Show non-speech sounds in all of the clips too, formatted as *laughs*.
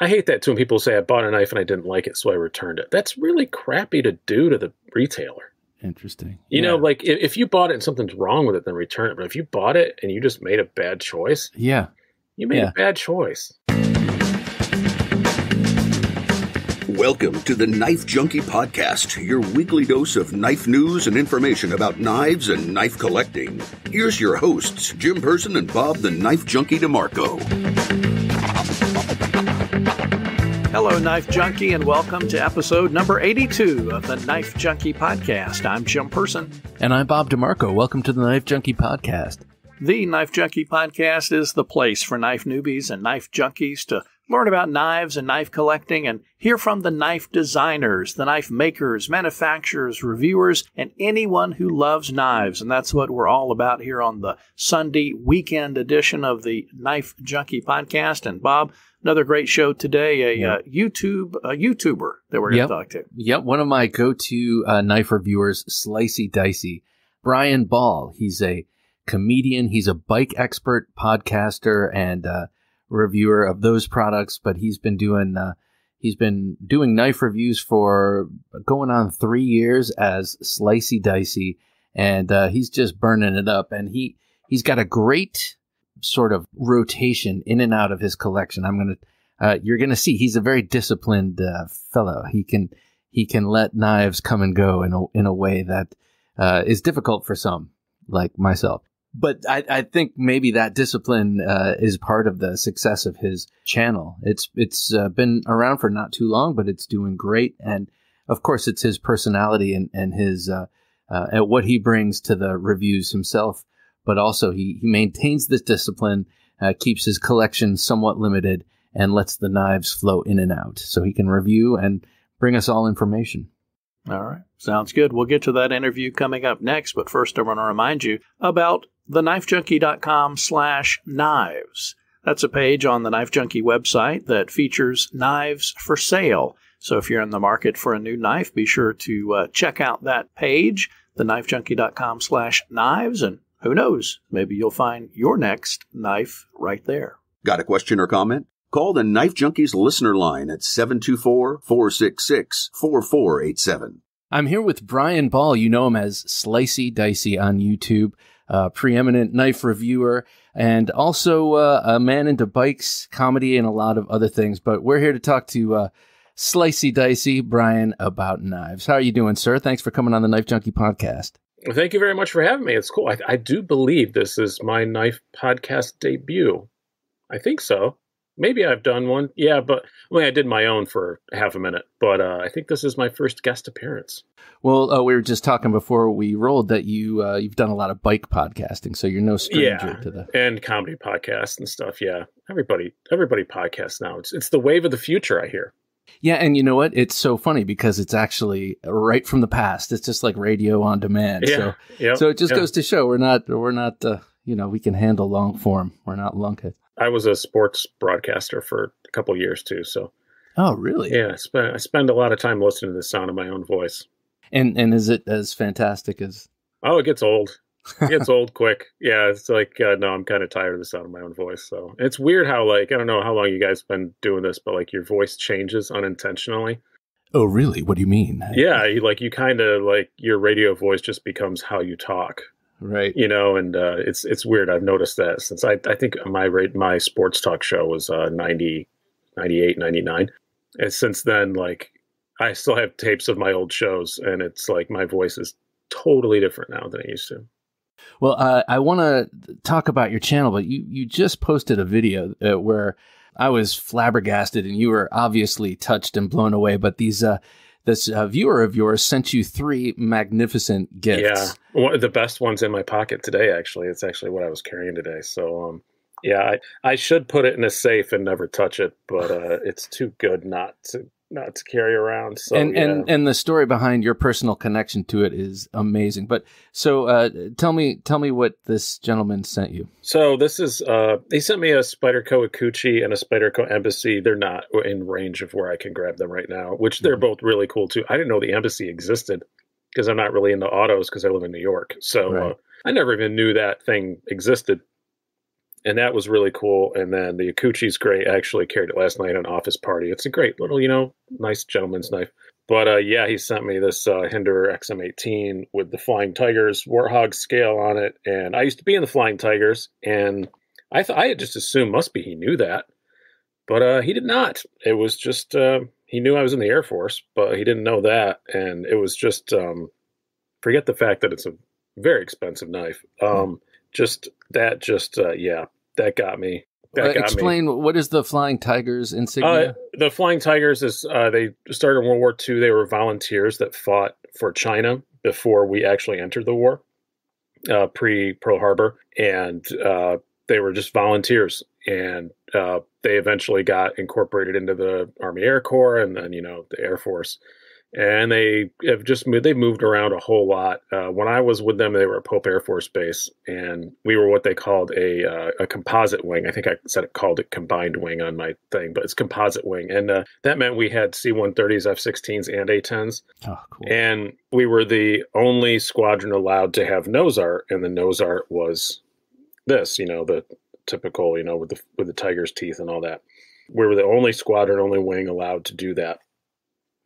I hate that too when people say I bought a knife and I didn't like it, so I returned it. That's really crappy to do to the retailer. Interesting. You yeah. know, like if, if you bought it and something's wrong with it, then return it. But if you bought it and you just made a bad choice, yeah, you made Yeah. a bad choice. Welcome to the Knife Junkie Podcast, your weekly dose of knife news and information about knives and knife collecting. Here's your hosts, Jim Person and Bob the Knife Junkie DeMarco. Hello, Knife Junkie, and welcome to episode number 82 of the Knife Junkie Podcast. I'm Jim Person. And I'm Bob DeMarco. Welcome to the Knife Junkie Podcast. The Knife Junkie Podcast is the place for knife newbies and knife junkies to learn about knives and knife collecting and hear from the knife designers, the knife makers, manufacturers, reviewers, and anyone who loves knives. And that's what we're all about here on the Sunday weekend edition of the Knife Junkie Podcast. And Bob, another great show today, a Yeah. uh, YouTube a YouTuber that we're going Yep. to talk to. Yep, one of my go-to uh, knife reviewers, Slicey Dicey, Bryan Ball. He's a comedian. He's a bike expert, podcaster, and uh, reviewer of those products. But he's been doing uh, he's been doing knife reviews for going on three years as Slicey Dicey, and uh, he's just burning it up. And he he's got a great sort of rotation in and out of his collection. I'm gonna uh, you're gonna see he's a very disciplined uh, fellow. He can he can let knives come and go in a in a way that uh, is difficult for some, like myself. But I, I think maybe that discipline uh, is part of the success of his channel. It's it's uh, been around for not too long, but it's doing great, and of course, it's his personality and and his uh, and what he brings to the reviews himself. But also, he he maintains this discipline, uh, keeps his collection somewhat limited, and lets the knives flow in and out, so he can review and bring us all information. All right. Sounds good. We'll get to that interview coming up next, but first I want to remind you about theknifejunkie.com slash knives. That's a page on the Knife Junkie website that features knives for sale. So if you're in the market for a new knife, be sure to uh, check out that page, theknifejunkie.com slash knives, and who knows, maybe you'll find your next knife right there. Got a question or comment? Call the Knife Junkies listener line at 724 466 4487. I'm here with Bryan Ball. You know him as Slicey Dicey on YouTube, uh, preeminent knife reviewer, and also uh, a man into bikes, comedy, and a lot of other things. But we're here to talk to uh, Slicey Dicey, Bryan, about knives. How are you doing, sir? Thanks for coming on the Knife Junkie podcast. Thank you very much for having me. It's cool. I, I do believe this is my knife podcast debut. I think so. Maybe I've done one. Yeah, but I mean, I did my own for half a minute. But uh, I think this is my first guest appearance. Well, uh, we were just talking before we rolled that you uh, you've done a lot of bike podcasting, so you're no stranger Yeah. to the. And comedy podcasts and stuff. Yeah, everybody, everybody podcasts now. It's it's the wave of the future. I hear. Yeah, and you know what? It's so funny because it's actually right from the past. It's just like radio on demand. Yeah, So yeah. So it just yeah. goes to show we're not we're not uh, you know we can handle long form. We're not lunkheads. I was a sports broadcaster for a couple years too. So Oh, really? yeah, I spend I spend a lot of time listening to the sound of my own voice. And and is it as fantastic as? Oh, it gets old. It gets old quick. Yeah, it's like uh, no, I'm kind of tired of the sound of my own voice. So it's weird how like I don't know how long you guys been doing this, but like your voice changes unintentionally. Oh, really? What do you mean? Yeah, you, like you kind of like your radio voice just becomes how you talk. Right. You know, and uh, it's it's weird. I've noticed that since I I think my rate my sports talk show was uh, 90, 98, 99. and since then like I still have tapes of my old shows, and it's like my voice is totally different now than it used to. Well, uh, I want to talk about your channel, but you you just posted a video uh, where I was flabbergasted, and you were obviously touched and blown away. But these uh, this uh, viewer of yours sent you three magnificent gifts. Yeah, one of the best ones in my pocket today. Actually, it's actually what I was carrying today. So, um, yeah, I, I should put it in a safe and never touch it, but uh, it's too good not to not to carry around. So, and yeah. and and the story behind your personal connection to it is amazing. But so, uh, tell me, tell me what this gentleman sent you. So this is uh he sent me a Spyderco Ikuchi and a Spyderco Embassy. They're not in range of where I can grab them right now, which they're both really cool too. I didn't know the Embassy existed because I'm not really into autos because I live in New York. So Right. uh, I never even knew that thing existed. And that was really cool. And then the Ikuchi's great. I actually carried it last night at an office party. It's a great little, you know, nice gentleman's knife. But uh, yeah, he sent me this uh, Hinderer XM18 with the Flying Tigers Warthog scale on it, and I used to be in the Flying Tigers, and I thought I had just assumed must be he knew that, but uh, he did not. It was just uh, he knew I was in the Air Force, but he didn't know that, and it was just um, forget the fact that it's a very expensive knife. Um, just that, just uh, yeah, that got me. That Uh, got explain me. what is the Flying Tigers insignia? Uh, the Flying Tigers is uh, they started in World War II. They were volunteers that fought for China before we actually entered the war, uh, pre Pearl Harbor, and uh, they were just volunteers. And uh, they eventually got incorporated into the Army Air Corps, and then you know the Air Force. And they have just moved. They moved around a whole lot. Uh, when I was with them, they were at Pope Air Force Base, and we were what they called a uh, a composite wing. I think I said it called it combined wing on my thing, but it's composite wing, and uh, that meant we had C-130s, F-16s, and A-10s, oh, cool. and we were the only squadron allowed to have nose art, and the nose art was this, you know, the typical, you know, with the with the tiger's teeth and all that. We were the only squadron, only wing allowed to do that,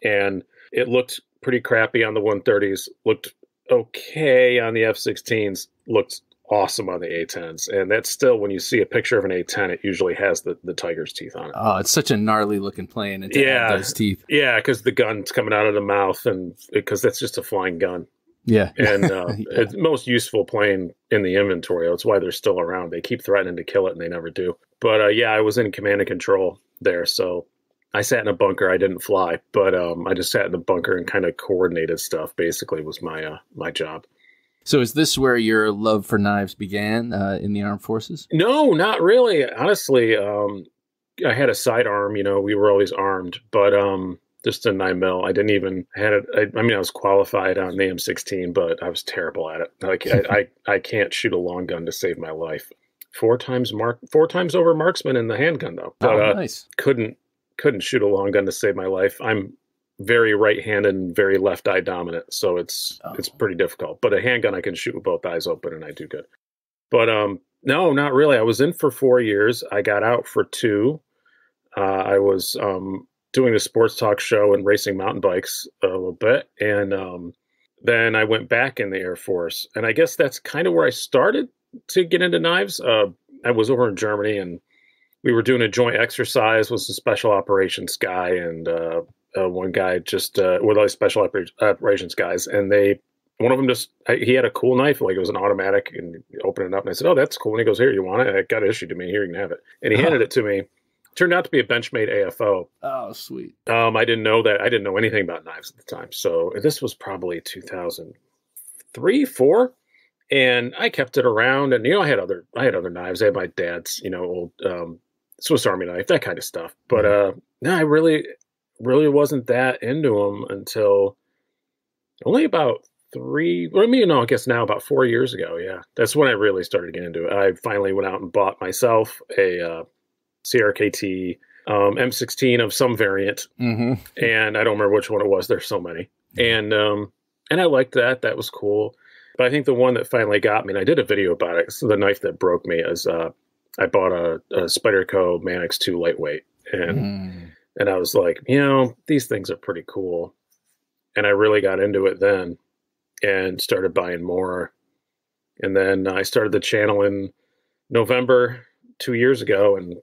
and it looked pretty crappy on the 130s. Looked okay on the F-16s. Looked awesome on the A10s, and that's still when you see a picture of an A10, it usually has the the tiger's teeth on it. oh, it's such a gnarly looking plane. And Yeah. those teeth. Yeah, because the gun's coming out of the mouth, and because that's just a flying gun. Yeah. and *laughs* uh, Yeah. it's most useful plane in the inventory. That's why they're still around. They keep threatening to kill it, and they never do. But uh, yeah, I was in command and control there, so I sat in a bunker. I didn't fly, but um, I just sat in the bunker and kind of coordinated stuff. Basically, was my uh, my job. So is this where your love for knives began uh, in the armed forces? No, not really. Honestly, um, I had a sidearm. You know, we were always armed, but um, just a nine mil. I didn't even had it. I, I mean, I was qualified on the M16, but I was terrible at it. Like I, I, *laughs* I can't shoot a long gun to save my life. Four times mark, four times over marksman in the handgun though. But oh, uh, nice. couldn't couldn't shoot a long gun to save my life. I'm very right-handed and very left eye dominant, so it's Oh. it's pretty difficult. But a handgun I can shoot with both eyes open and I do good. But um no, not really. I was in for 4 years. I got out for 2. Uh, I was um doing a sports talk show and racing mountain bikes a little bit and um then I went back in the Air Force. And I guess that's kind of where I started to get into knives. Uh, I was over in Germany and we were doing a joint exercise with some special operations guy and uh, uh, one guy just uh, with all these special operations guys, and they one of them just he had a cool knife like it was an automatic, and he opened it up, and I said, "Oh, that's cool." And he goes, "Here, you want it?" And it got issued to me. Here, you can have it. And he handed it to me. Turned out to be a Benchmade AFO. Oh, sweet. Um, I didn't know that. I didn't know anything about knives at the time. So this was probably 2003, four, and I kept it around. And you know, I had other, I had other knives. I had my dad's, you know, old um, Swiss Army knife, that kind of stuff. But uh, no, I really, really wasn't that into them until only about three. Well, I mean, no, I guess now about four years ago. Yeah, that's when I really started getting into it. I finally went out and bought myself a uh, CRKT um, M16 of some variant Mm-hmm. and I don't remember which one it was. There's so many, and um, and I liked that. That was cool. But I think the one that finally got me, and I did a video about it. So the knife that broke me is uh, I bought a, a Spyderco Manix 2 lightweight, and Mm. and I was like, you know, these things are pretty cool, and I really got into it then, and started buying more, and then I started the channel in November two years ago, and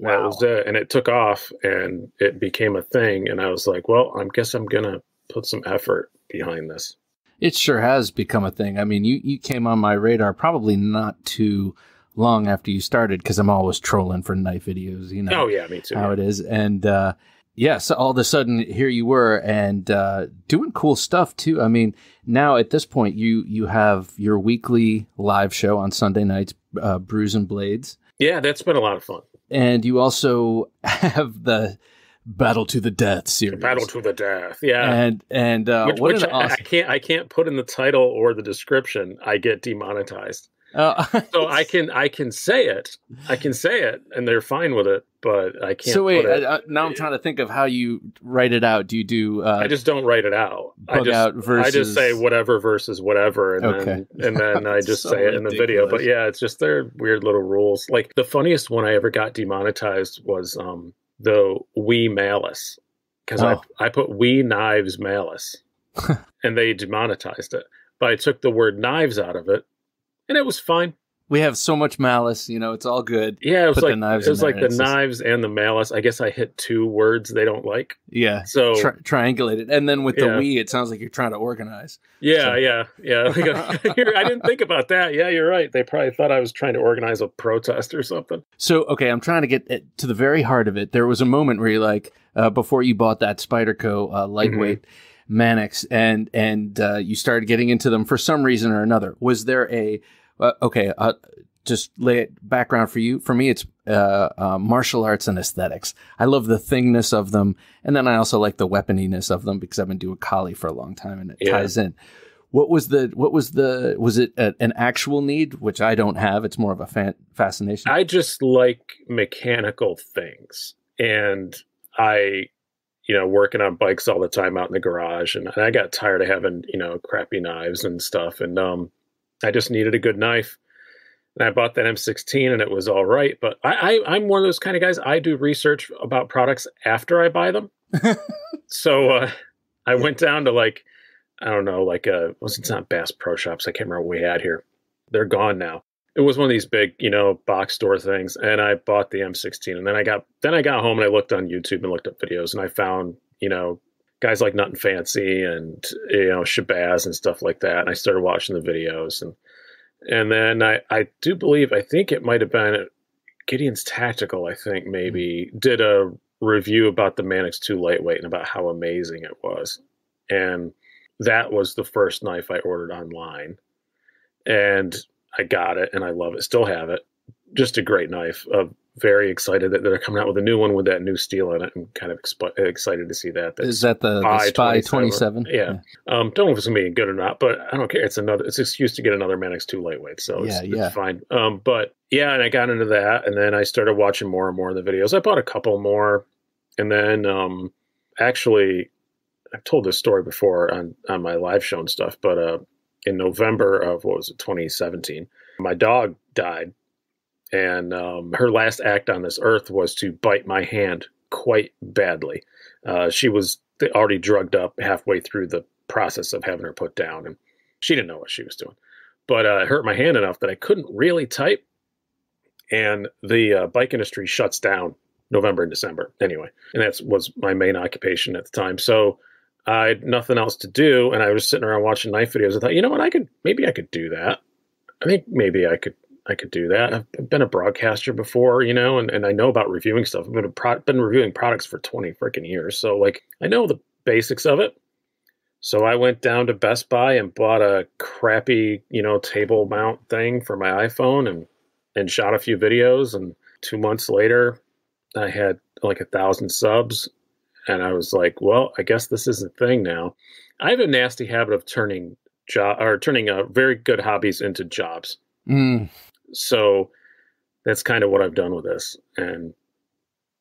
that was it. And it took off and it became a thing. And I was like, well, I guess I'm going to put some effort behind this. It sure has become a thing. I mean, you, you came on my radar probably not too long after you started because I'm always trolling for knife videos, you know Oh, yeah, me too. how it is. And uh, yeah, so all of a sudden here you were and uh, doing cool stuff too. I mean, now at this point, you you have your weekly live show on Sunday nights, uh, Brews and Blades, yeah, that's been a lot of fun. and you also *laughs* have the Battle to the Death series. Battle to the death. Yeah. and and uh, which what which I, I can't I can't put in the title or the description. I get demonetized. Uh, so I *laughs* can I can say it. I can say it, and they're fine with it. But I can't. So wait, it, now I'm trying to think of how you write it out. Do you do? Uh, I just don't write it out. I just versus... I just say whatever versus whatever, and okay. then and *laughs* then I just so say it in the video. But yeah, it's just their weird little rules. Like the funniest one I ever got demonetized was um the we malice because oh. I I put we knives malice, *laughs* and they demonetized it. But I took the word knives out of it and it was fine. We have so much malice, you know, it's all good. Yeah, it was Put like it was like the knives and the malice. I guess I hit two words they don't like. Yeah, so tri- triangulated, and then with the we, it sounds like you're trying to organize. Yeah, so. yeah, yeah. *laughs* *laughs* I didn't think about that. Yeah, you're right. They probably thought I was trying to organize a protest or something. So okay, I'm trying to get to the very heart of it. There was a moment where you like uh, before you bought that Spyderco uh, lightweight. Mm-hmm Manix and and uh, you started getting into them for some reason or another. Was there a uh, okay? Uh, just lay it background for you. For me, it's uh, uh, martial arts and aesthetics. I love the thingness of them, and then I also like the weaponiness of them because I've been doing Kali for a long time, and it yeah. ties in. What was the what was the was it a, an actual need which I don't have? It's more of a fan, fascination. I just like mechanical things, and I you know, working on bikes all the time out in the garage. And, and I got tired of having, you know, crappy knives and stuff. And um, I just needed a good knife. And I bought that M16 and it was all right. But I, I, am one of those kind of guys. I do research about products after I buy them. *laughs* so uh, I went down to like, I don't know, like, uh, was it's not Bass Pro Shops. I can't remember what we had here. They're gone now it was one of these big, you know, box store things, and I bought the M16, and then I got then I got home and I looked on YouTube and looked up videos, and I found, you know, guys like Nutnfancy and you know Shabazz and stuff like that, and I started watching the videos, and and then I I do believe I think it might have been Gideon's Tactical, I think hmm. maybe did a review about the Manix 2 lightweight and about how amazing it was, and that was the first knife I ordered online, and I got it and I love it. Still have it. Just a great knife. Uh, very excited that they're coming out with a new one with that new steel in it. I'm kind of exp- excited to see that. That's Is that the Spy, Spy 27? Yeah. yeah. Um, don't know if it's going to be good or not, but I don't care. It's another, it's an excuse to get another Manix 2 lightweight. So it's, yeah, yeah. it's fine. Um, but yeah, and I got into that and then I started watching more and more of the videos. I bought a couple more and then um, actually, I've told this story before on, on my live show and stuff, but uh, in November of what was it, 2017. My dog died, and um, her last act on this earth was to bite my hand quite badly. Uh, she was already drugged up halfway through the process of having her put down, and she didn't know what she was doing. But uh, it hurt my hand enough that I couldn't really type, and the uh, bike industry shuts down November and December anyway, and that was my main occupation at the time. So I had nothing else to do, and I was sitting around watching knife videos. I thought, you know what, I could maybe I could do that. I think maybe I could I could do that. I've been a broadcaster before, you know, and, and I know about reviewing stuff. I've been, pro- been reviewing products for 20 freaking years. So, like, I know the basics of it. So I went down to Best Buy and bought a crappy, you know, table mount thing for my iPhone and, and shot a few videos. And two months later, I had like a thousand subs and I was like, well, I guess this is a thing now. I have a nasty habit of turning job or turning uh, very good hobbies into jobs. Mm. So that's kind of what I've done with this, and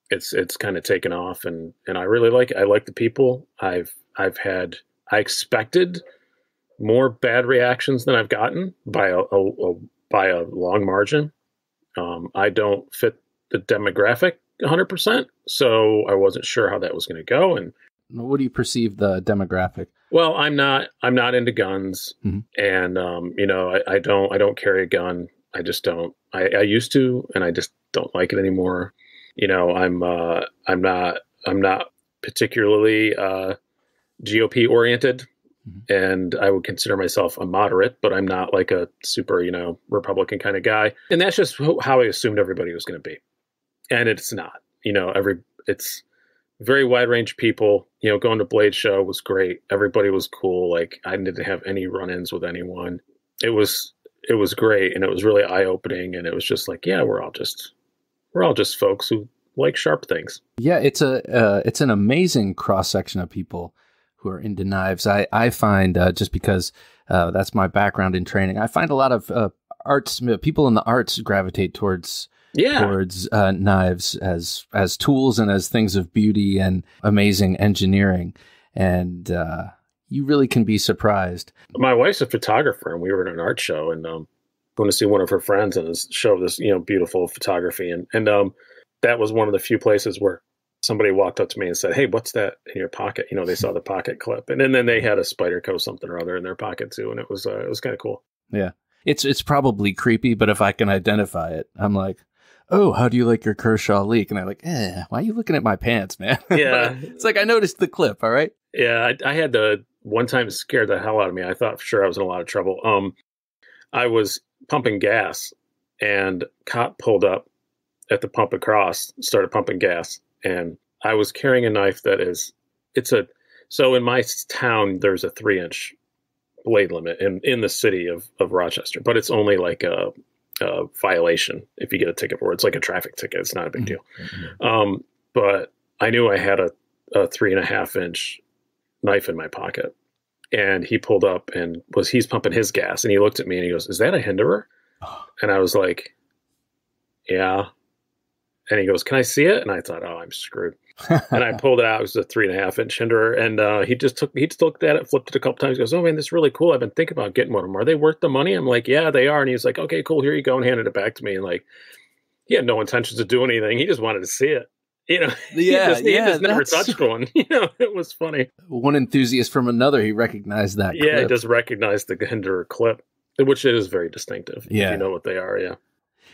it's it's kind of taken off, and and I really like it. I like the people. I've I've had I expected more bad reactions than I've gotten by a, a, a by a long margin. Um, I don't fit the demographic 100%. So I wasn't sure how that was going to go. And what do you perceive the demographic? Well, I'm not, I'm not into guns mm-hmm. and, um, you know, I, I, don't, I don't carry a gun. I just don't, I, I used to, and I just don't like it anymore. You know, I'm, uh, I'm not, I'm not particularly, uh, GOP oriented. Mm-hmm. And I would consider myself a moderate, but I'm not like a super, you know, Republican kind of guy. And that's just how I assumed everybody was going to be and it's not. You know, every it's very wide range people. You know, going to Blade Show was great. Everybody was cool. Like I didn't have any run ins with anyone. It was it was great and it was really eye opening and it was just like, yeah, we're all just we're all just folks who like sharp things. Yeah, it's a uh, it's an amazing cross section of people who are into knives. I I find uh, just because uh, that's my background in training, I find a lot of uh, arts people in the arts gravitate towards yeah. towards uh, knives as as tools and as things of beauty and amazing engineering, and uh, you really can be surprised. My wife's a photographer, and we were at an art show, and um, going to see one of her friends and show this you know beautiful photography, and and um, that was one of the few places where somebody walked up to me and said, "Hey, what's that in your pocket?" You know, they saw the pocket clip, and then, then they had a Spyderco something or other in their pocket too, and it was uh, it was kind of cool. Yeah, it's it's probably creepy, but if I can identify it, I'm like, "Oh, how do you like your Kershaw Leek?" And I'm like, "Eh, why are you looking at my pants, man?" *laughs* Yeah, it's like I noticed the clip. All right. Yeah, I, I had the one time scared the hell out of me. I thought for sure I was in a lot of trouble. Um, I was pumping gas, and cop pulled up at the pump across, started pumping gas, and I was carrying a knife that is, it's a, so in my town, there's a three inch blade limit in, in the city of, of Rochester, but it's only like a, a violation if you get a ticket for it. It's like a traffic ticket. It's not a big mm-hmm. deal. Mm-hmm. Um, but I knew I had a, a three and a half inch knife in my pocket. And he pulled up and was he's pumping his gas and he looked at me and he goes, Is that a Hinderer? And I was like, Yeah. And he goes, Can I see it? And I thought, Oh, I'm screwed and I pulled it out. It was a three and a half inch Hinderer, and uh, he just took he just looked at it, flipped it a couple times. He goes, "Oh man, this is really cool. I've been thinking about getting one of them. Are they worth the money?" I'm like, "Yeah, they are." And he's like, "Okay, cool. Here you go," and handed it back to me. And like, he had no intentions of doing anything. He just wanted to see it. You know, *laughs* yeah, he just, yeah, he just never touched *laughs* one. *laughs* You know, it was funny. One enthusiast from another, he recognized that. Yeah, clip. he just recognized the Hinderer clip, which is very distinctive. Yeah, you know what they are. Yeah.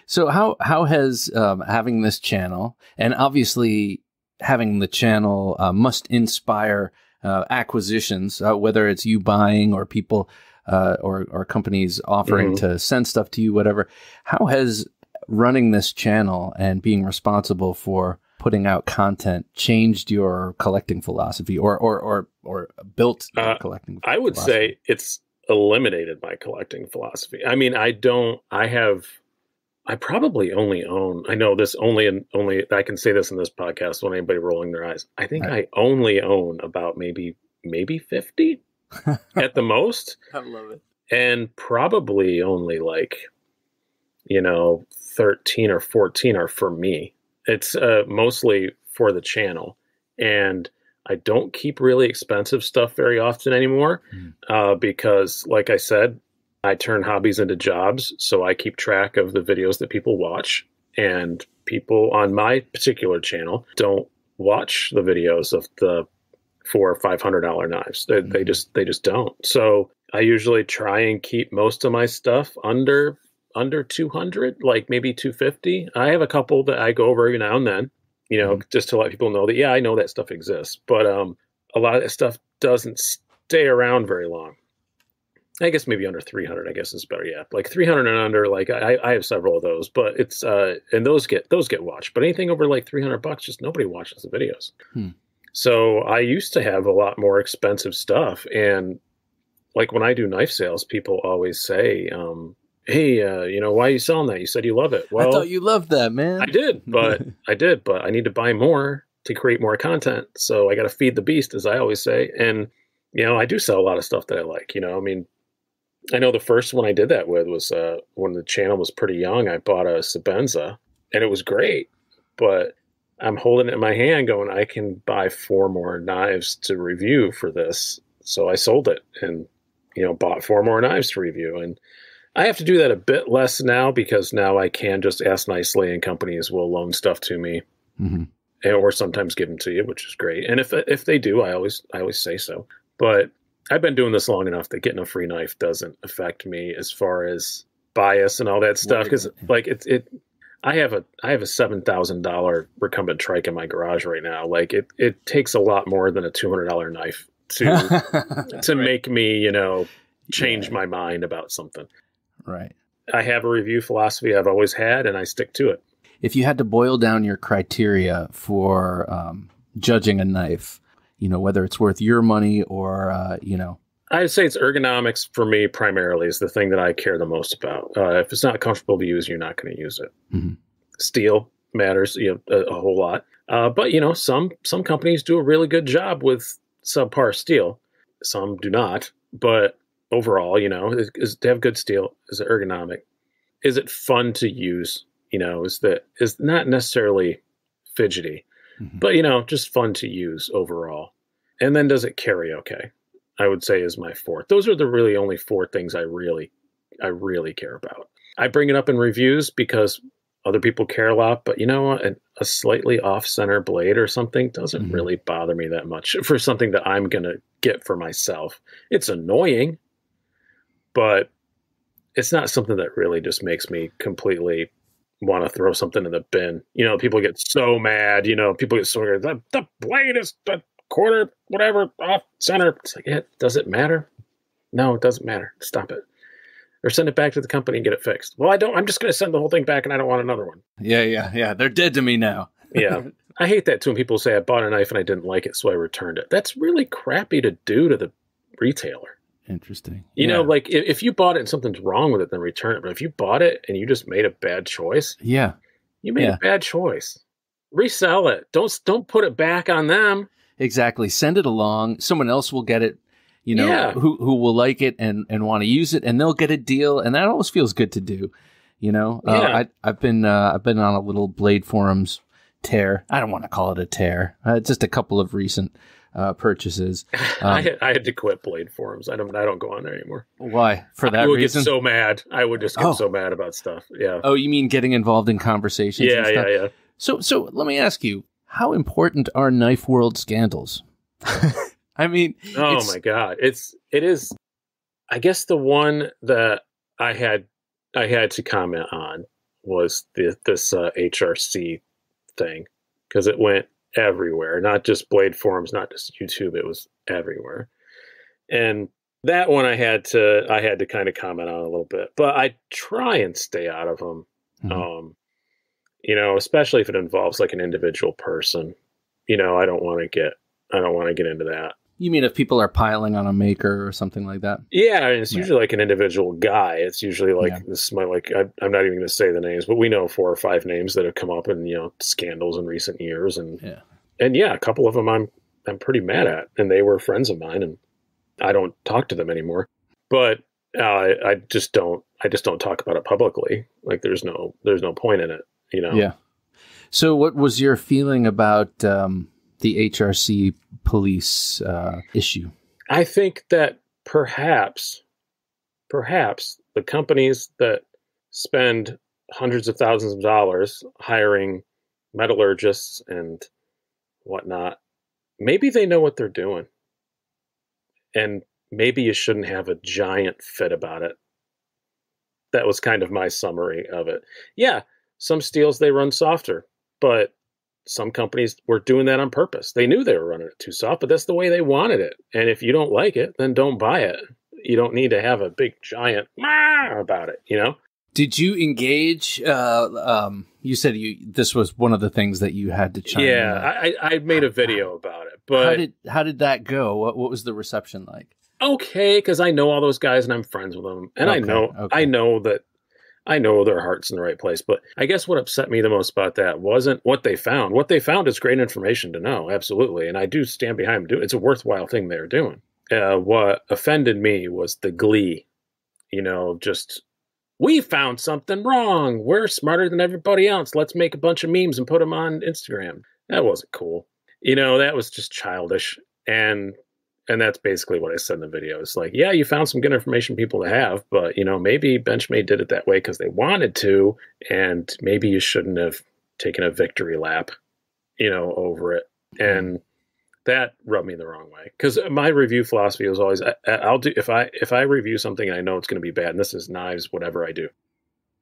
So how how has um, having this channel and obviously having the channel uh, must inspire uh, acquisitions, uh, whether it's you buying or people uh, or or companies offering mm-hmm. to send stuff to you, whatever. How has running this channel and being responsible for putting out content changed your collecting philosophy or or or or built uh, collecting? I would philosophy? say it's eliminated my collecting philosophy. I mean, I don't. I have I probably only own. I know this only and only. I can say this in this podcast. When anybody rolling their eyes, I think right. I only own about maybe maybe fifty *laughs* at the most. I love it. And probably only like, you know, thirteen or fourteen are for me. It's uh, mostly for the channel, and I don't keep really expensive stuff very often anymore mm. uh, because, like I said, I turn hobbies into jobs, so I keep track of the videos that people watch. And people on my particular channel don't watch the videos of the four or five hundred dollar knives. They, mm-hmm. they just they just don't. So I usually try and keep most of my stuff under under 200 like maybe 250 i have a couple that i go over every now and then you know mm-hmm. just to let people know that yeah i know that stuff exists but um a lot of that stuff doesn't stay around very long I guess maybe under 300, I guess is better. Yeah. Like 300 and under, like I, I have several of those, but it's, uh, and those get, those get watched, but anything over like 300 bucks, just nobody watches the videos. Hmm. So I used to have a lot more expensive stuff. And like when I do knife sales, people always say, um, Hey, uh, you know, why are you selling that? You said you love it. Well, I thought you loved that, man. I did, *laughs* but I did, but I need to buy more to create more content. So I got to feed the beast, as I always say. And, you know, I do sell a lot of stuff that I like, you know, I mean, I know the first one I did that with was uh, when the channel was pretty young. I bought a Sebenza, and it was great. But I'm holding it in my hand, going, I can buy four more knives to review for this. So I sold it, and you know, bought four more knives to review. And I have to do that a bit less now because now I can just ask nicely, and companies will loan stuff to me, mm-hmm. or sometimes give them to you, which is great. And if if they do, I always I always say so. But I've been doing this long enough that getting a free knife doesn't affect me as far as bias and all that stuff because like it's it I have a I have a seven thousand dollar recumbent trike in my garage right now. Like it it takes a lot more than a two hundred dollar knife to *laughs* to right. make me you know change yeah. my mind about something. Right. I have a review philosophy I've always had, and I stick to it. If you had to boil down your criteria for um, judging a knife, you know, whether it's worth your money or, uh, you know. I'd say it's ergonomics for me primarily is the thing that I care the most about. Uh, if it's not comfortable to use, you're not going to use it. Mm-hmm. Steel matters you know, a, a whole lot. Uh, but you know, some some companies do a really good job with subpar steel. Some do not. But overall, you know, is, is to have good steel is it ergonomic. is it fun to use? You know, is that is not necessarily fidgety, Mhm. but you know, just fun to use overall. And then does it carry okay? I would say is my fourth. Those are the really only four things I really I really care about. I bring it up in reviews because other people care a lot, but you know what? A, a slightly off center blade or something doesn't Mhm. really bother me that much *laughs* for something that I'm going to get for myself. It's annoying, but it's not something that really just makes me completely want to throw something in the bin. You know, people get so mad, you know, people get so mad, the, the blade is a quarter, whatever, off center. It's like, yeah, does it matter? No, it doesn't matter. Stop it. Or send it back to the company and get it fixed. Well, I don't, I'm just going to send the whole thing back and I don't want another one. Yeah, yeah, yeah. They're dead to me now. *laughs* Yeah. I hate that too when people say I bought a knife and I didn't like it, so I returned it. That's really crappy to do to the retailer. Interesting. You yeah. know, like if, if you bought it and something's wrong with it, then return it. But if you bought it and you just made a bad choice, yeah, you made Yeah. a bad choice. Resell it. Don't don't put it back on them. exactly. Send it along. Someone else will get it. You know, Yeah. who who will like it and and want to use it, and they'll get a deal, and that always feels good to do. You know, uh, I I've been uh, I've been on a little Blade forums tear. I don't want to call it a tear. Uh, just a couple of recent uh, purchases. *laughs* I, Um, had, I had to quit Blade forums. I don't I don't go on there anymore. Why? For that I would reason? get so mad. I would just get Oh. so mad about stuff. Yeah. oh, you mean getting involved in conversations? and yeah, stuff? yeah, yeah. So, so let me ask you: How important are knife world scandals? *laughs* I mean, Oh my god, it's it is. I guess the one that I had I had to comment on was the this uh, HRC thing because it went everywhere, not just Blade forums, not just YouTube. It was everywhere, and that one I had to I had to kind of comment on a little bit, but I try and stay out of them. Mhm. Um, you know, especially if it involves like an individual person. You know, I don't want to get I don't want to get into that. you mean if people are piling on a maker or something like that? Yeah, and it's Yeah. usually like an individual guy. It's usually like Yeah. this is my like I, I'm not even going to say the names, but we know four or five names that have come up in you know scandals in recent years, and Yeah. And yeah, a couple of them I'm I'm pretty mad at, and they were friends of mine, and I don't talk to them anymore. But uh, I I just don't I just don't talk about it publicly. Like there's no there's no point in it, you know. Yeah. So, what was your feeling about um, the HRC police uh, issue? I think that perhaps, perhaps the companies that spend hundreds of thousands of dollars hiring metallurgists and whatnot, maybe they know what they're doing. And maybe you shouldn't have a giant fit about it. That was kind of my summary of it. Yeah, some steels they run softer, but some companies were doing that on purpose. They knew they were running it too soft, but that's the way they wanted it. And if you don't like it, then don't buy it. You don't need to have a big giant about it, you know? Did you engage? Uh, um, you said you this was one of the things that you had to chime yeah. I, I made a video about it, how but did how did that go? What what was the reception like? okay, because I know all those guys and I'm friends with them, and I know okay. I know that I know their hearts in the right place. But I guess what upset me the most about that wasn't what they found. What they found is great information to know, absolutely, and I do stand behind them. It's a worthwhile thing they're doing. Uh, what offended me was the glee, you know, just we found something wrong. We're smarter than everybody else. Let's make a bunch of memes and put them on Instagram. That wasn't cool. You know, that was just childish. And and that's basically what I said in the video. It's like, yeah, you found some good information people to have, but you know, maybe Benchmade did it that way because they wanted to, and maybe you shouldn't have taken a victory lap, you know, over it. Mm-hmm. And that rubbed me the wrong way because my review philosophy was always I, I'll do if I if I review something and I know it's going to be bad, and this is knives, whatever I do,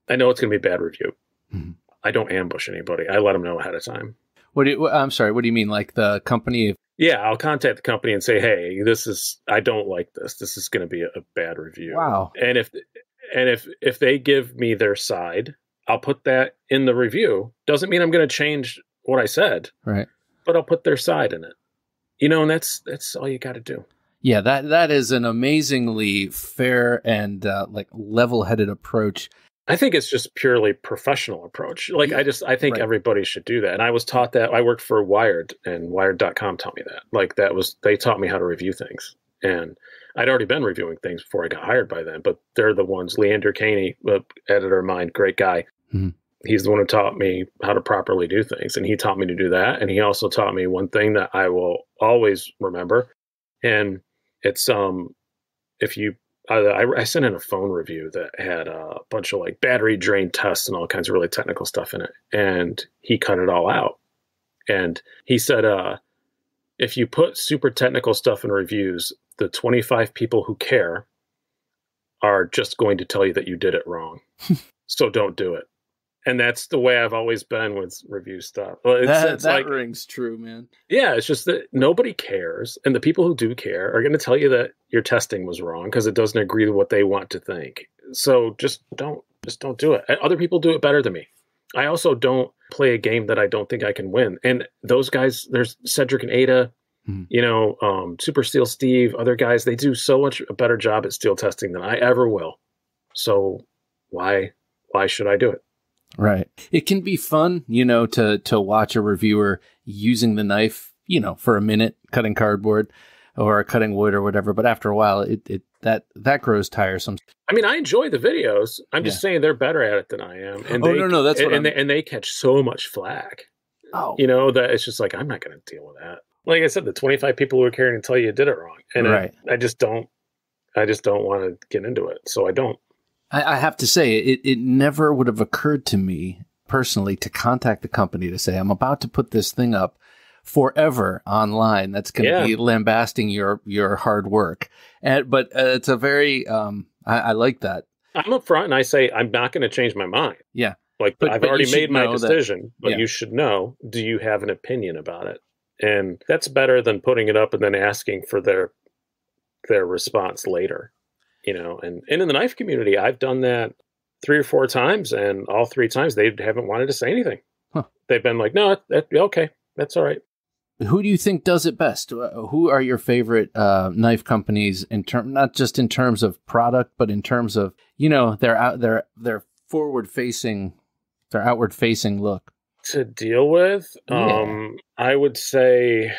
I know it's going to be a bad review. Mhm. I don't ambush anybody. I let them know ahead of time. What do you, I'm sorry. What do you mean? Like the company? Yeah, I'll contact the company and say, "Hey, this is I don't like this. This is going to be a, a bad review." Wow. And if and if if they give me their side, I'll put that in the review. Doesn't mean I'm going to change what I said, Right. but I'll put their side in it. You know, and that's that's all you got to do. Yeah. That that is an amazingly fair and uh, like level-headed approach. I think it's just purely professional approach. Like I just I think Right. everybody should do that. And I was taught that I worked for Wired and wired.com taught me that. Like that was they taught me how to review things. And I'd already been reviewing things before I got hired by them, but they're the ones. Leander Kahney, uh, editor of mine, great guy. Mhm. He's the one who taught me how to properly do things, and he taught me to do that. And he also taught me one thing that I will always remember, and it's um, if you I, I, I sent in a phone review that had a bunch of like battery drain tests and all kinds of really technical stuff in it, and he cut it all out. And he said, uh, if you put super technical stuff in reviews, the 25 people who care are just going to tell you that you did it wrong. *laughs* so don't do it. And that's the way I've always been with review stuff. Well, it's, that it's that like, rings true, man. yeah, it's just that nobody cares. And the people who do care are going to tell you that your testing was wrong because it doesn't agree with what they want to think. So just don't, just don't do it. Other people do it better than me. I also don't play a game that I don't think I can win. And those guys, there's Cedric and Ada, Hmm. you know, um, Super Steel Steve, other guys, they do so much a better job at steel testing than I ever will. So why, why should I do it? Right. It can be fun, you know, to to watch a reviewer using the knife, you know, for a minute cutting cardboard or cutting wood or whatever. But after a while, it, it that that grows tiresome. I mean, I enjoy the videos. I'm just saying they're better at it than I am. And Oh, they, no, no, that's and, what and they, and they catch so much flack. Oh, You know that it's just like I'm not going to deal with that. Like I said, the 25 people who are caring to tell you you did it wrong, and I- Right. I, just don't. I just don't want to get into it, so I don't. I, I have to say, it it never would have occurred to me personally to contact the company to say I'm about to put this thing up forever online. That's going to Yeah. be lambasting your your hard work. And but uh, it's a very um, I, I like that. I'm up front and I say I'm not going to change my mind. Yeah. Like But- I've but already made my know that- decision, but yeah. you should know. Do you have an opinion about it? And that's better than putting it up and then asking for their their response later. You know, and, and in the knife community, I've done that three or four times, and all three times they haven't wanted to say anything. Huh. They've been like, "No, that, okay, that's all right." Who do you think does it best? Uh, Who are your favorite uh, knife companies in term, not just in terms of product, but in terms of you know their out their their forward facing, their outward facing look. to deal with. Yeah. Um, I would say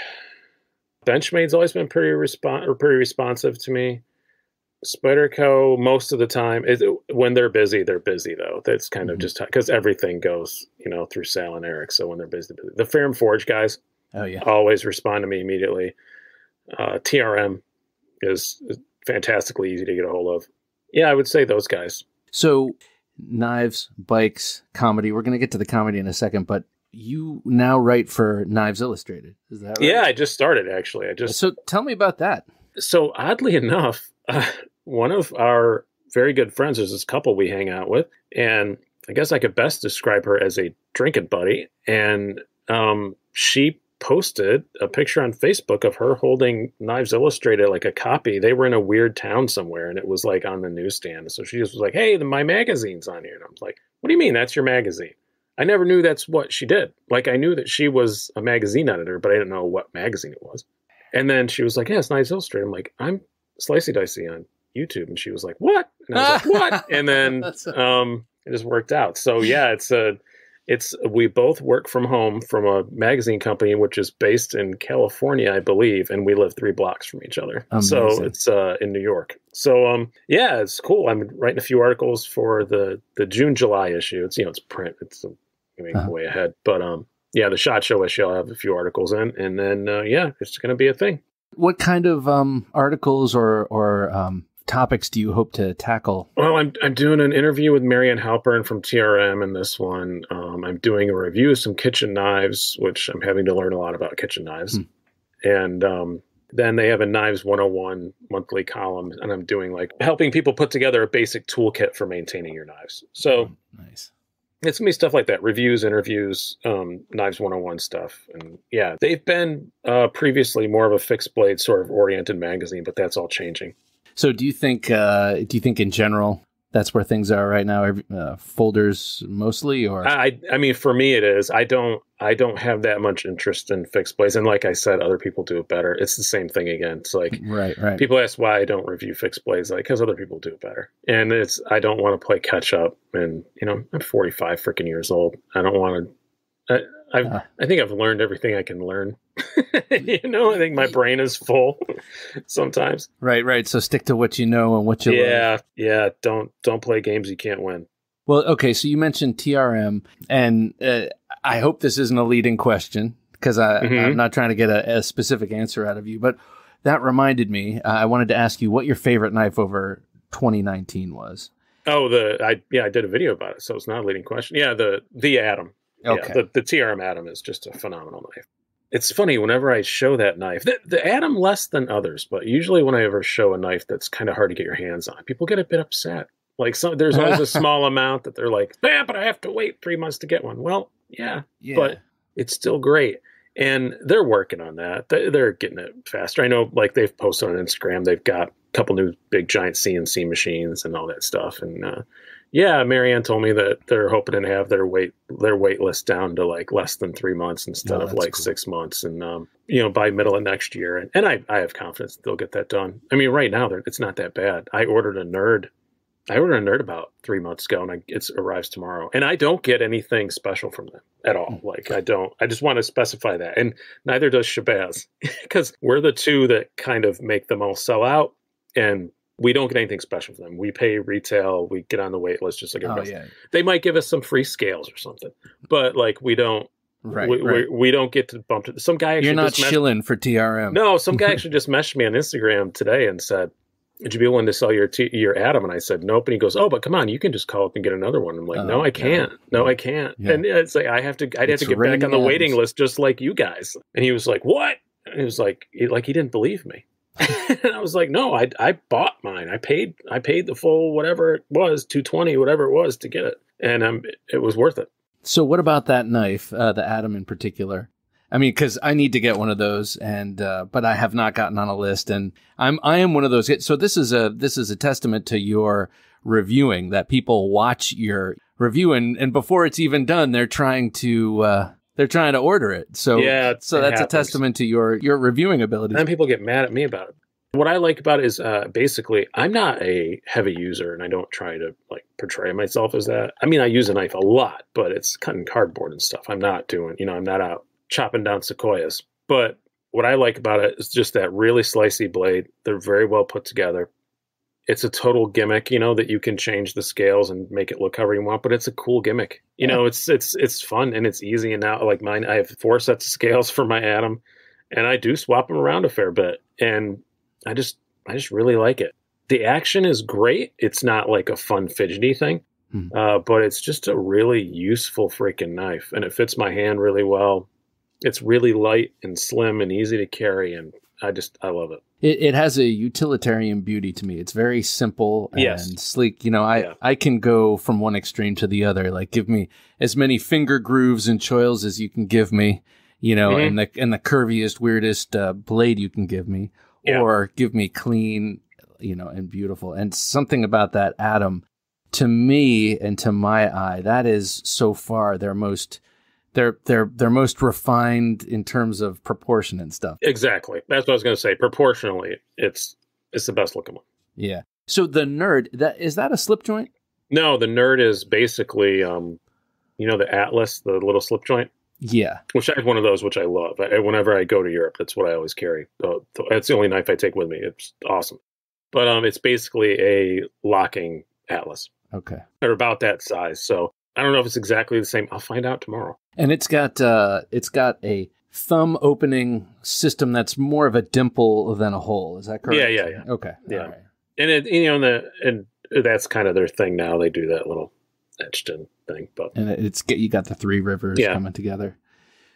Benchmade's always been pretty respon or pretty responsive to me. Spyderco most of the time is when they're busy, they're busy though. That's kind of Mhm. just because everything goes, you know, through Sal and Eric. So when they're busy, busy. the Ferrum Forge guys Oh yeah, always respond to me immediately. Uh, TRM is is fantastically easy to get a hold of. Yeah, I would say those guys. So, knives, bikes, comedy. We're going to get to the comedy in a second, but you now write for Knives Illustrated. Is that right? Yeah, I just started actually. I just So, tell me about that. so oddly enough, uh, *laughs* one of our very good friends is this couple we hang out with, and I guess I could best describe her as a drinking buddy. And um, she posted a picture on Facebook of her holding Knives Illustrated, like a copy. They were in a weird town somewhere, and it was like on the newsstand. So she just was like, "Hey, the, my magazine's on here," and I was like, "What do you mean that's your magazine?" I never knew that's what she did. Like I knew that she was a magazine editor, but I didn't know what magazine it was. And then she was like, "Yeah, it's Knives Illustrated." I'm like, "I'm Slicey Dicey on YouTube," and she was like, "What?" And I was like, "What?" *laughs* And then um, it just worked out. So yeah, it's a, it's we both work from home from a magazine company which is based in California, I believe, and we live three blocks from each other. So it's uh, in New York. So um, yeah, it's cool. I'm writing a few articles for the the June July issue. It's you know it's print. It's uh, I mean, Uh-huh. way ahead, but um. Yeah, the shot show issue. I'll have a few articles in, and then uh, yeah, it's going to be a thing. What kind of um, articles or or um, topics do you hope to tackle? Well, I'm I'm doing an interview with Marianne Halpern from TRM in this one. Um, I'm doing a review of some kitchen knives, which I'm having to learn a lot about kitchen knives. Hmm. And um, then they have a Knives 101 monthly column, and I'm doing like helping people put together a basic toolkit for maintaining your knives. So nice. it's gonna be stuff like that reviews interviews um, knives 101 stuff and yeah they've been uh, previously more of a fixed blade sort of oriented magazine but that's all changing So, do you think uh, do you think in general that's where things are right now? Every, uh, folders mostly, or I, I mean, for me, it is. I don't, I don't have that much interest in fixed blades, and like I said, other people do it better. It's the same thing again. It's like right, right. people ask why I don't review fixed blades, like because other people do it better, and it's I don't want to play catch up. And you know, I'm 45 freaking years old. I don't want to. I, I've, Uh. I think I've learned everything I can learn. *laughs* you know, I think my brain is full *laughs* sometimes. Right, right. So stick to what you know and what you learn. Yeah, yeah. Don't don't play games you can't win. Well, okay. So you mentioned TRM, and uh, I hope this isn't a leading question because Mhm. I'm not trying to get a, a specific answer out of you. But that reminded me. Uh, I wanted to ask you what your favorite knife over 2019 was. Oh, the I yeah, I did a video about it, so it's not a leading question. Yeah, the the Atom. Okay. Yeah, the, the TRM Atom is just a phenomenal knife. It's funny whenever I show that knife, the, the Atom less than others, but usually when I ever show a knife that's kind of hard to get your hands on, people get a bit upset. Like some, there's always a *laughs* small amount that they're like, yeah, but I have to wait three months to get one. Well, yeah, yeah. but it's still great. And they're working on that. They- They're getting it faster. I know, like they've posted on Instagram, they've got a couple new big giant CNC machines and all that stuff. And uh, yeah, Marianne told me that they're hoping to have their wait their wait list down to like less than three months instead Oh, of like cool. six months, and um, you know by middle of next year. And, and I I have confidence they'll get that done. I mean, right now they're, it's not that bad. I ordered a nerd. I ordered a nerd about three months ago, and I, it arrives tomorrow. And I don't get anything special from them at all. Like I don't. I just want to specify that, and neither does Shabazz, *laughs* because we're the two that kind of make them all sell out, and we don't get anything special from them. We pay retail. We get on the wait list just like oh everybody. yeah, They might give us some free scales or something, but like we don't. right. we, right. we, we don't get to bump to some guy. You're not messaged- for TRM. no, some guy *laughs* actually just messaged me on Instagram today and said, "Would you be willing to sell your t- your Atom?" And I said, "Nope." And he goes, "Oh, but come on, you can just call up and get another one." I'm like, Oh, "No, I can't. No, I can't." Yeah. And it's like I have to. I'd It's have to get back on the waiting list just like you guys. And he was like, "What?" And he was like, he, "Like he didn't believe me." *laughs* and I was like, "No, I I bought mine. I paid I paid the full whatever it was, two twenty, whatever it was to get it, and um, it was worth it." So what about that knife, uh, the Atom in particular? I mean, because I need to get one of those, and uh, but I have not gotten on a list, and I'm I am one of those. So this is a this is a testament to your reviewing that people watch your review, and and before it's even done, they're trying to uh, they're trying to order it. So Yeah, so that's happens. a testament to your your reviewing ability. And then people get mad at me about it. What I like about it is uh, basically I'm not a heavy user, and I don't try to like portray myself as that. I mean, I use a knife a lot, but it's cutting cardboard and stuff. I'm not doing, you know, I'm not out chopping down sequoias. But what I like about it is just that really slicey blade. They're very well put together. It's a total gimmick, you know, that you can change the scales and make it look however you want. But it's a cool gimmick, you know. It's it's it's fun and it's easy. And now, like mine, I have four sets of scales *laughs* for my Atom, and I do swap them around a fair bit. And I just I just really like it. The action is great. It's not like a fun fidgety thing, Hmm. uh, but it's just a really useful freaking knife, and it fits my hand really well. It's really light and slim and easy to carry, and I just I love it. It, it has a utilitarian beauty to me. It's very simple and Yes. sleek. You know, I, Yeah. I can go from one extreme to the other. Like, give me as many finger grooves and choils as you can give me, you know, Mhm. and the and the curviest, weirdest uh, blade you can give me, Yeah. or give me clean, you know, and beautiful. And something about that atom, to me and to my eye, that is so far their most. They're they're they're most refined in terms of proportion and stuff. Exactly. That's what I was going to say. Proportionally, it's it's the best looking one. Yeah. So the nerd that is that a slip joint? No, the nerd is basically, um, you know, the Atlas, the little slip joint. Yeah. which I have one of those, which I love. I, whenever I go to Europe, that's what I always carry. Uh, That's the only knife I take with me. It's awesome. But um, it's basically a locking atlas. Okay. They're about that size. So I don't know if it's exactly the same. I'll find out tomorrow. And it's got uh it's got a thumb opening system that's more of a dimple than a hole. Is that correct? Yeah, yeah, yeah. Okay. Yeah. Right. And it, you know, and the and that's kind of their thing now. They do that little etched in thing. But And it's get you got the three rivers Yeah. coming together.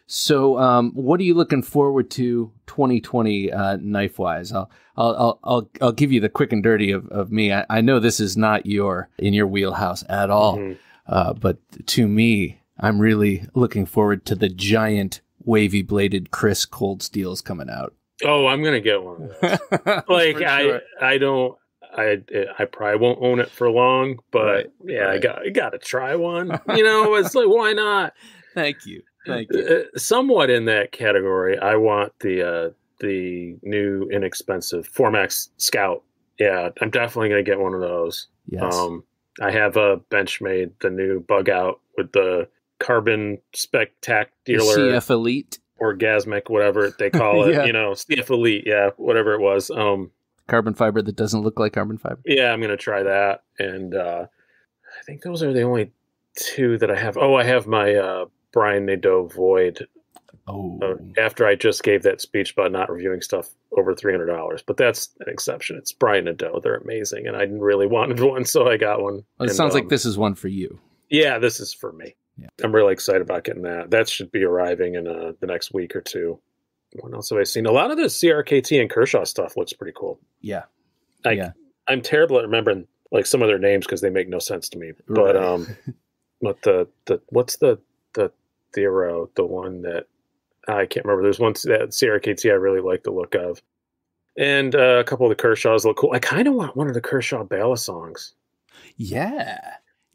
So, um, what are you looking forward to 2020 uh, knife wise? I'll, I'll, I'll, I'll, I'll give you the quick and dirty of, of me. I, I know this is not your in your wheelhouse at all, Mhm. Uh, but to me, I'm really looking forward to the giant wavy bladed Kris Cold Steels coming out. oh, I'm gonna get one of those. *laughs* like For I. I don't. I I probably won't own it for long, but Right, yeah, I right. got I got to try one. *laughs* You know, it's like why not? Thank you, thank you. Uh, somewhat in that category, I want the uh, the new inexpensive Formax Scout. Yeah, I'm definitely gonna get one of those. Yes, Um, I have a Benchmade, the new bug out with the carbon The spectacular CF Elite, orgasmic whatever they *laughs* call it Yeah. you know cf elite yeah whatever it was um carbon fiber that doesn't look like carbon fiber. yeah i'm gonna try that and uh i think those are the only two that i have oh i have my uh brian nadeau void Oh, uh, after i just gave that speech about not reviewing stuff over $300 but that's an exception. It's brian nadeau they're amazing and i really *laughs* wanted one so i got one. Well, it And, sounds like um, this is one for you. yeah this is for me. Yeah. i'm really excited about getting that. That should be arriving in uh, the next week or two. What else have i seen? A lot of the crkt and kershaw stuff looks pretty cool. Yeah, Like, yeah. I'm terrible at remembering like some of their names because they make no sense to me. But um, *laughs* but the the what's the the Thero the one that I can't remember. There's one that CRKT I really like the look of, and uh, a couple of the Kershaws look cool. I kind of want one of the Kershaw balisongs. Yeah.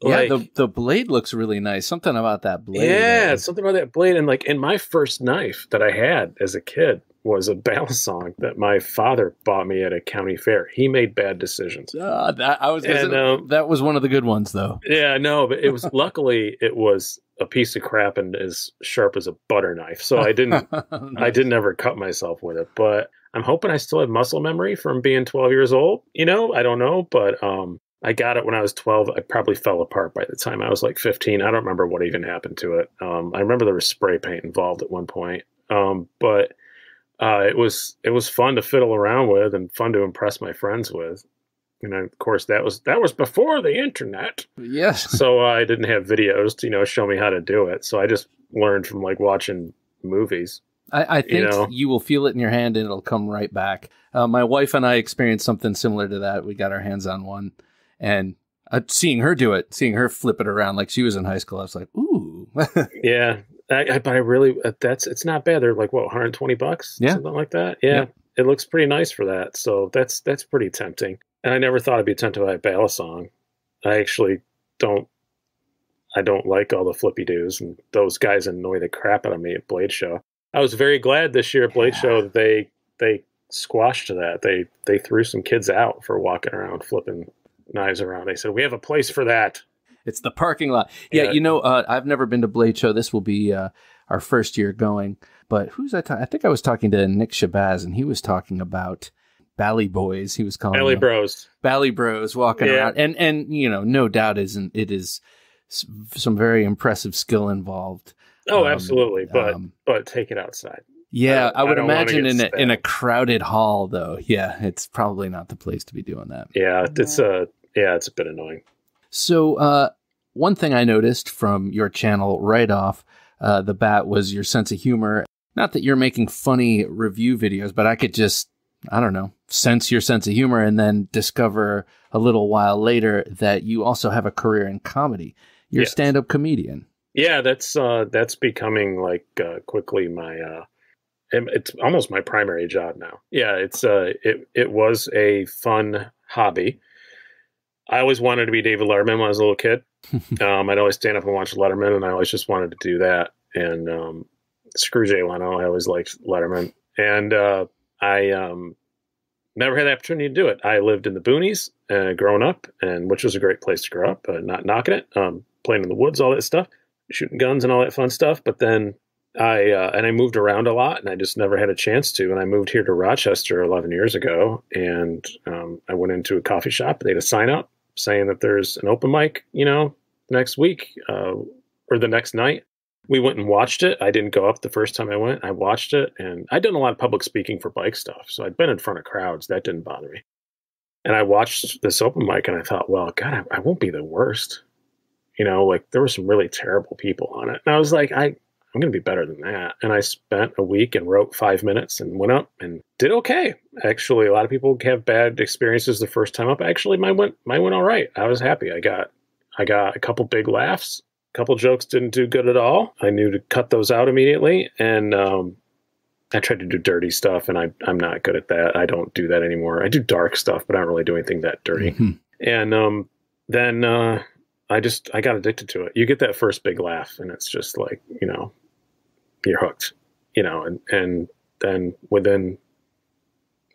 Yeah, the the blade looks really nice. Something about that blade. yeah, uh, something about that blade. And like, in my first knife that I had as a kid was a *laughs* balisong that my father bought me at a county fair. He made bad decisions. ah, that, I was And, um, that was one of the good ones though. Yeah, no, but it was *laughs* luckily it was a piece of crap and as sharp as a butter knife. So I didn't *laughs* I didn't ever cut myself with it. But I'm hoping I still have muscle memory from being 12 years old. You know, I don't know, but um I got it when I was 12. I probably fell apart by the time I was like 15. I don't remember what even happened to it. Um, I remember there was spray paint involved at one point. Um, but uh, it was it was fun to fiddle around with and fun to impress my friends with. And of course, that was that was before the internet Yes. so I didn't have videos to you know show me how to do it. So I just learned from like watching movies. I, I think you, know? will feel it in your hand and it'll come right back. Uh, my wife and I experienced something similar to that. We got our hands on one, and uh, seeing her do it, seeing her flip it around like she was in high school, I was like, "Ooh, *laughs* Yeah, I, I, but I really uh, that's it's not bad. They're like what 120 bucks, Yeah. something like that. Yeah, Yeah. it looks pretty nice for that. So that's that's pretty tempting. And I never thought I'd be tempted by a balisong. I actually don't. I don't like all the flippy doos, and those guys annoy the crap out of me at Blade Show. I was very glad this year at Blade Yeah. Show they they squashed that. They they threw some kids out for walking around flipping knives around. They said we have a place for that. It's the parking lot." Yeah, Yeah. you know, uh, I've never been to Blade Show. This will be uh, our first year going. But who's I? Ta- I think I was talking to Nick Shabazz, and he was talking about Bally Boys. He was calling them. Bros. Bally Bros walking Yeah. around, and and you know, no doubt isn't it is some very impressive skill involved. Oh, Um, absolutely. But um, but take it outside. yeah, don't- I, would I imagine in a, in a crowded hall, though. Yeah, it's probably not the place to be doing that. Yeah, it's a yeah, it's a bit annoying. So, uh, one thing I noticed from your channel right off uh, the bat was your sense of humor. Not that you're making funny review videos, but I could just, I don't know, sense your sense of humor and then discover a little while later that you also have a career in comedy. You're a stand up comedian. Yeah, that's uh that's becoming like uh, quickly my uh it's almost my primary job now. Yeah, it's uh it it was a fun hobby. I always wanted to be David Letterman when I was a little kid. *laughs* um, I'd always stand up and watch Letterman, and I always just wanted to do that. And um, screw Jay Leno, I always liked Letterman, and uh, I um, never had the opportunity to do it. I lived in the boonies uh, growing up, and which was a great place to grow up. Uh, not knocking it, um, playing in the woods, all that stuff, shooting guns, and all that fun stuff. But then I uh, and I moved around a lot, and I just never had a chance to. And I moved here to Rochester 11 years ago, and um, I went into a coffee shop. They had a sign up saying that there's an open mic, you know, next week uh, or the next night. We went and watched it. I didn't go up the first time I went. I watched it, and I'd done a lot of public speaking for bike stuff, so I'd been in front of crowds. That didn't bother me. And I watched this open mic, and I thought, well, God, I, I won't be the worst. You know, like there were some really terrible people on it, and I was like, I I'm going to be better than that. And I spent a week and wrote five minutes and went up and did okay. Actually, a lot of people have bad experiences the first time up. Actually, mine went mine went all right. I was happy. I got I got a couple big laughs. A couple jokes didn't do good at all. I knew to cut those out immediately. And um, I tried to do dirty stuff, and I I'm not good at that. I don't do that anymore. I do dark stuff, but I don't really do anything that dirty Mhm. and um, then uh, I just I got addicted to it. You get that first big laugh, and it's just like you know, you're hooked, you know. And and then within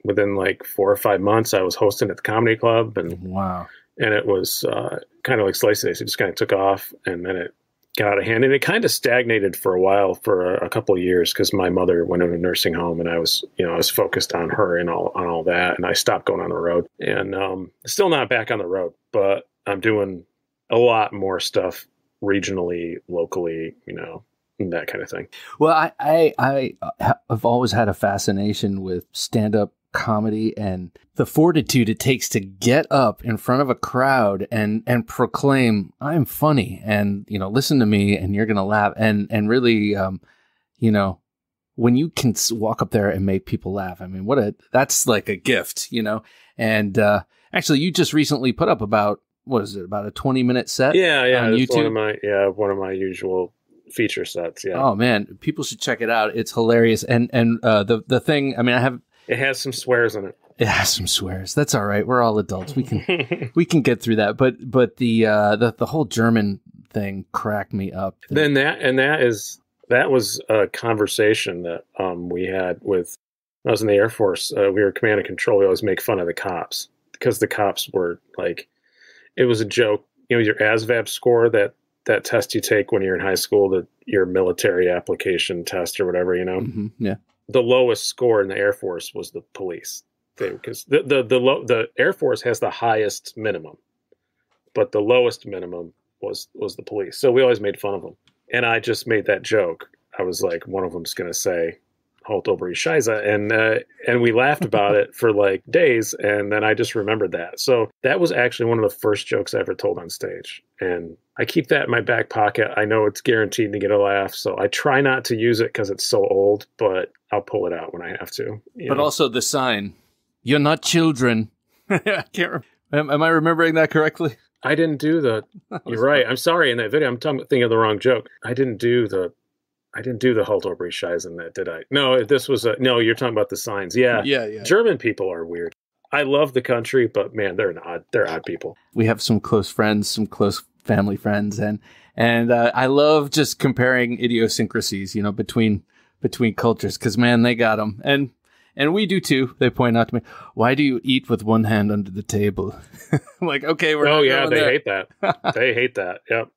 within like four or five months, I was hosting at the comedy club, and Wow. and it was uh, kind of like Slicey Dicey. It just kind of took off, and then it got out of hand, and it kind of stagnated for a while for a, a couple of years because my mother went into a nursing home, and I was, you know, I was focused on her and all on all that, and I stopped going on the road, and um, still not back on the road, but I'm doing a lot more stuff regionally, locally, you know, that kind of thing. Well, I I, I have always had a fascination with stand up comedy and the fortitude it takes to get up in front of a crowd and and proclaim I'm funny and you know listen to me and you're gonna laugh and and really um, you know when you can walk up there and make people laugh I mean what a that's like a gift you know and uh, actually you just recently put up about what is it about a 20 minute set yeah yeah on YouTube one of my yeah one of my usual feature sets yeah oh man people should check it out it's hilarious and and uh, the the thing I mean I have it has some swears in it. It has some swears. That's all right. We're all adults. We can *laughs* we can get through that. But but the uh, the the whole German thing cracked me up. Then that and that is that was a conversation that um, we had with. I was in the Air Force. Uh, we were command and control. We always make fun of the cops because the cops were like, it was a joke. You know, your ASVAB score that that test you take when you're in high school, that your military application test or whatever. You know, mm-hmm. yeah the lowest score in the Air Force was the police thing because the the the, low, the Air Force has the highest minimum, but the lowest minimum was was the police. So we always made fun of them, and I just made that joke. I was like, one of them's going to say, halt over Scheiße. And, uh, and we laughed about it for like days. And then I just remembered that. So that was actually one of the first jokes I ever told on stage. And I keep that in my back pocket. I know it's guaranteed to get a laugh. So I try not to use it because it's so old, but I'll pull it out when I have to. But know? also the sign, you're not children. *laughs* I can't remember. Am, am I remembering that correctly? I didn't do the. *laughs* You're right. I'm sorry. In that video, I'm talking, thinking of the wrong joke. I didn't do the I didn't do the Halt over in that, did I? No, this was a no. You're talking about the signs. Yeah, yeah, yeah. German people are weird. I love the country, but man, they're odd. They're odd people. We have some close friends, some close family friends, and and uh, I love just comparing idiosyncrasies, you know, between between cultures, because man, they got them, and and we do too. They point out to me, "Why do you eat with one hand under the table?" *laughs* I'm like, okay, we're oh yeah, they there. hate that. *laughs* they hate that. Yep.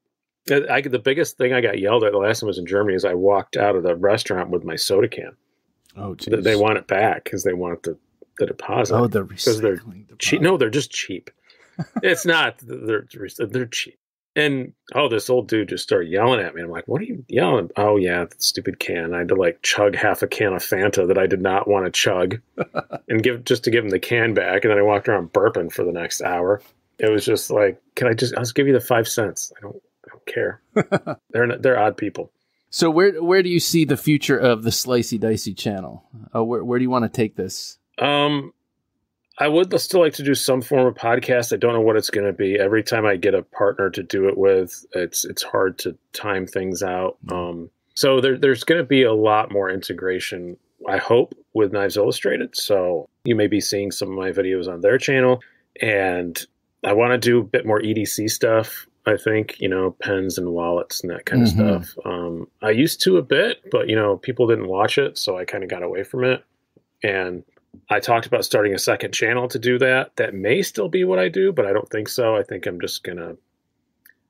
I, the biggest thing I got yelled at the last time I was in Germany is I walked out of the restaurant with my soda can. Oh, geez. They want it back because they want the, the deposit. Oh, the because they're cheap. No, they're just cheap. it's not. They're they're cheap. And oh, this old dude just started yelling at me. I'm like, "What are you yelling?" Oh yeah, that stupid can. I had to like chug half a can of Fanta that I did not want to chug, *laughs* and give just to give him the can back. And then I walked around burping for the next hour. It was just like, "Can I just? I'll just give you the five cents. I don't care. *laughs* they're they're odd people. So where where do you see the future of the Slicey Dicey channel? Uh, where where do you want to take this? Um, I would still like to do some form of podcast. I don't know what it's going to be. Every time I get a partner to do it with, it's it's hard to time things out. Mm-hmm. Um, so there, there's going to be a lot more integration. I hope with Knives Illustrated. So you may be seeing some of my videos on their channel, and I want to do a bit more EDC stuff. I think, you know, pens and wallets and that kind of mm-hmm. stuff. Um, I used to a bit, but, you know, people didn't watch it. So I kind of got away from it. And I talked about starting a second channel to do that. That may still be what I do, but I don't think so. I think I'm just going to,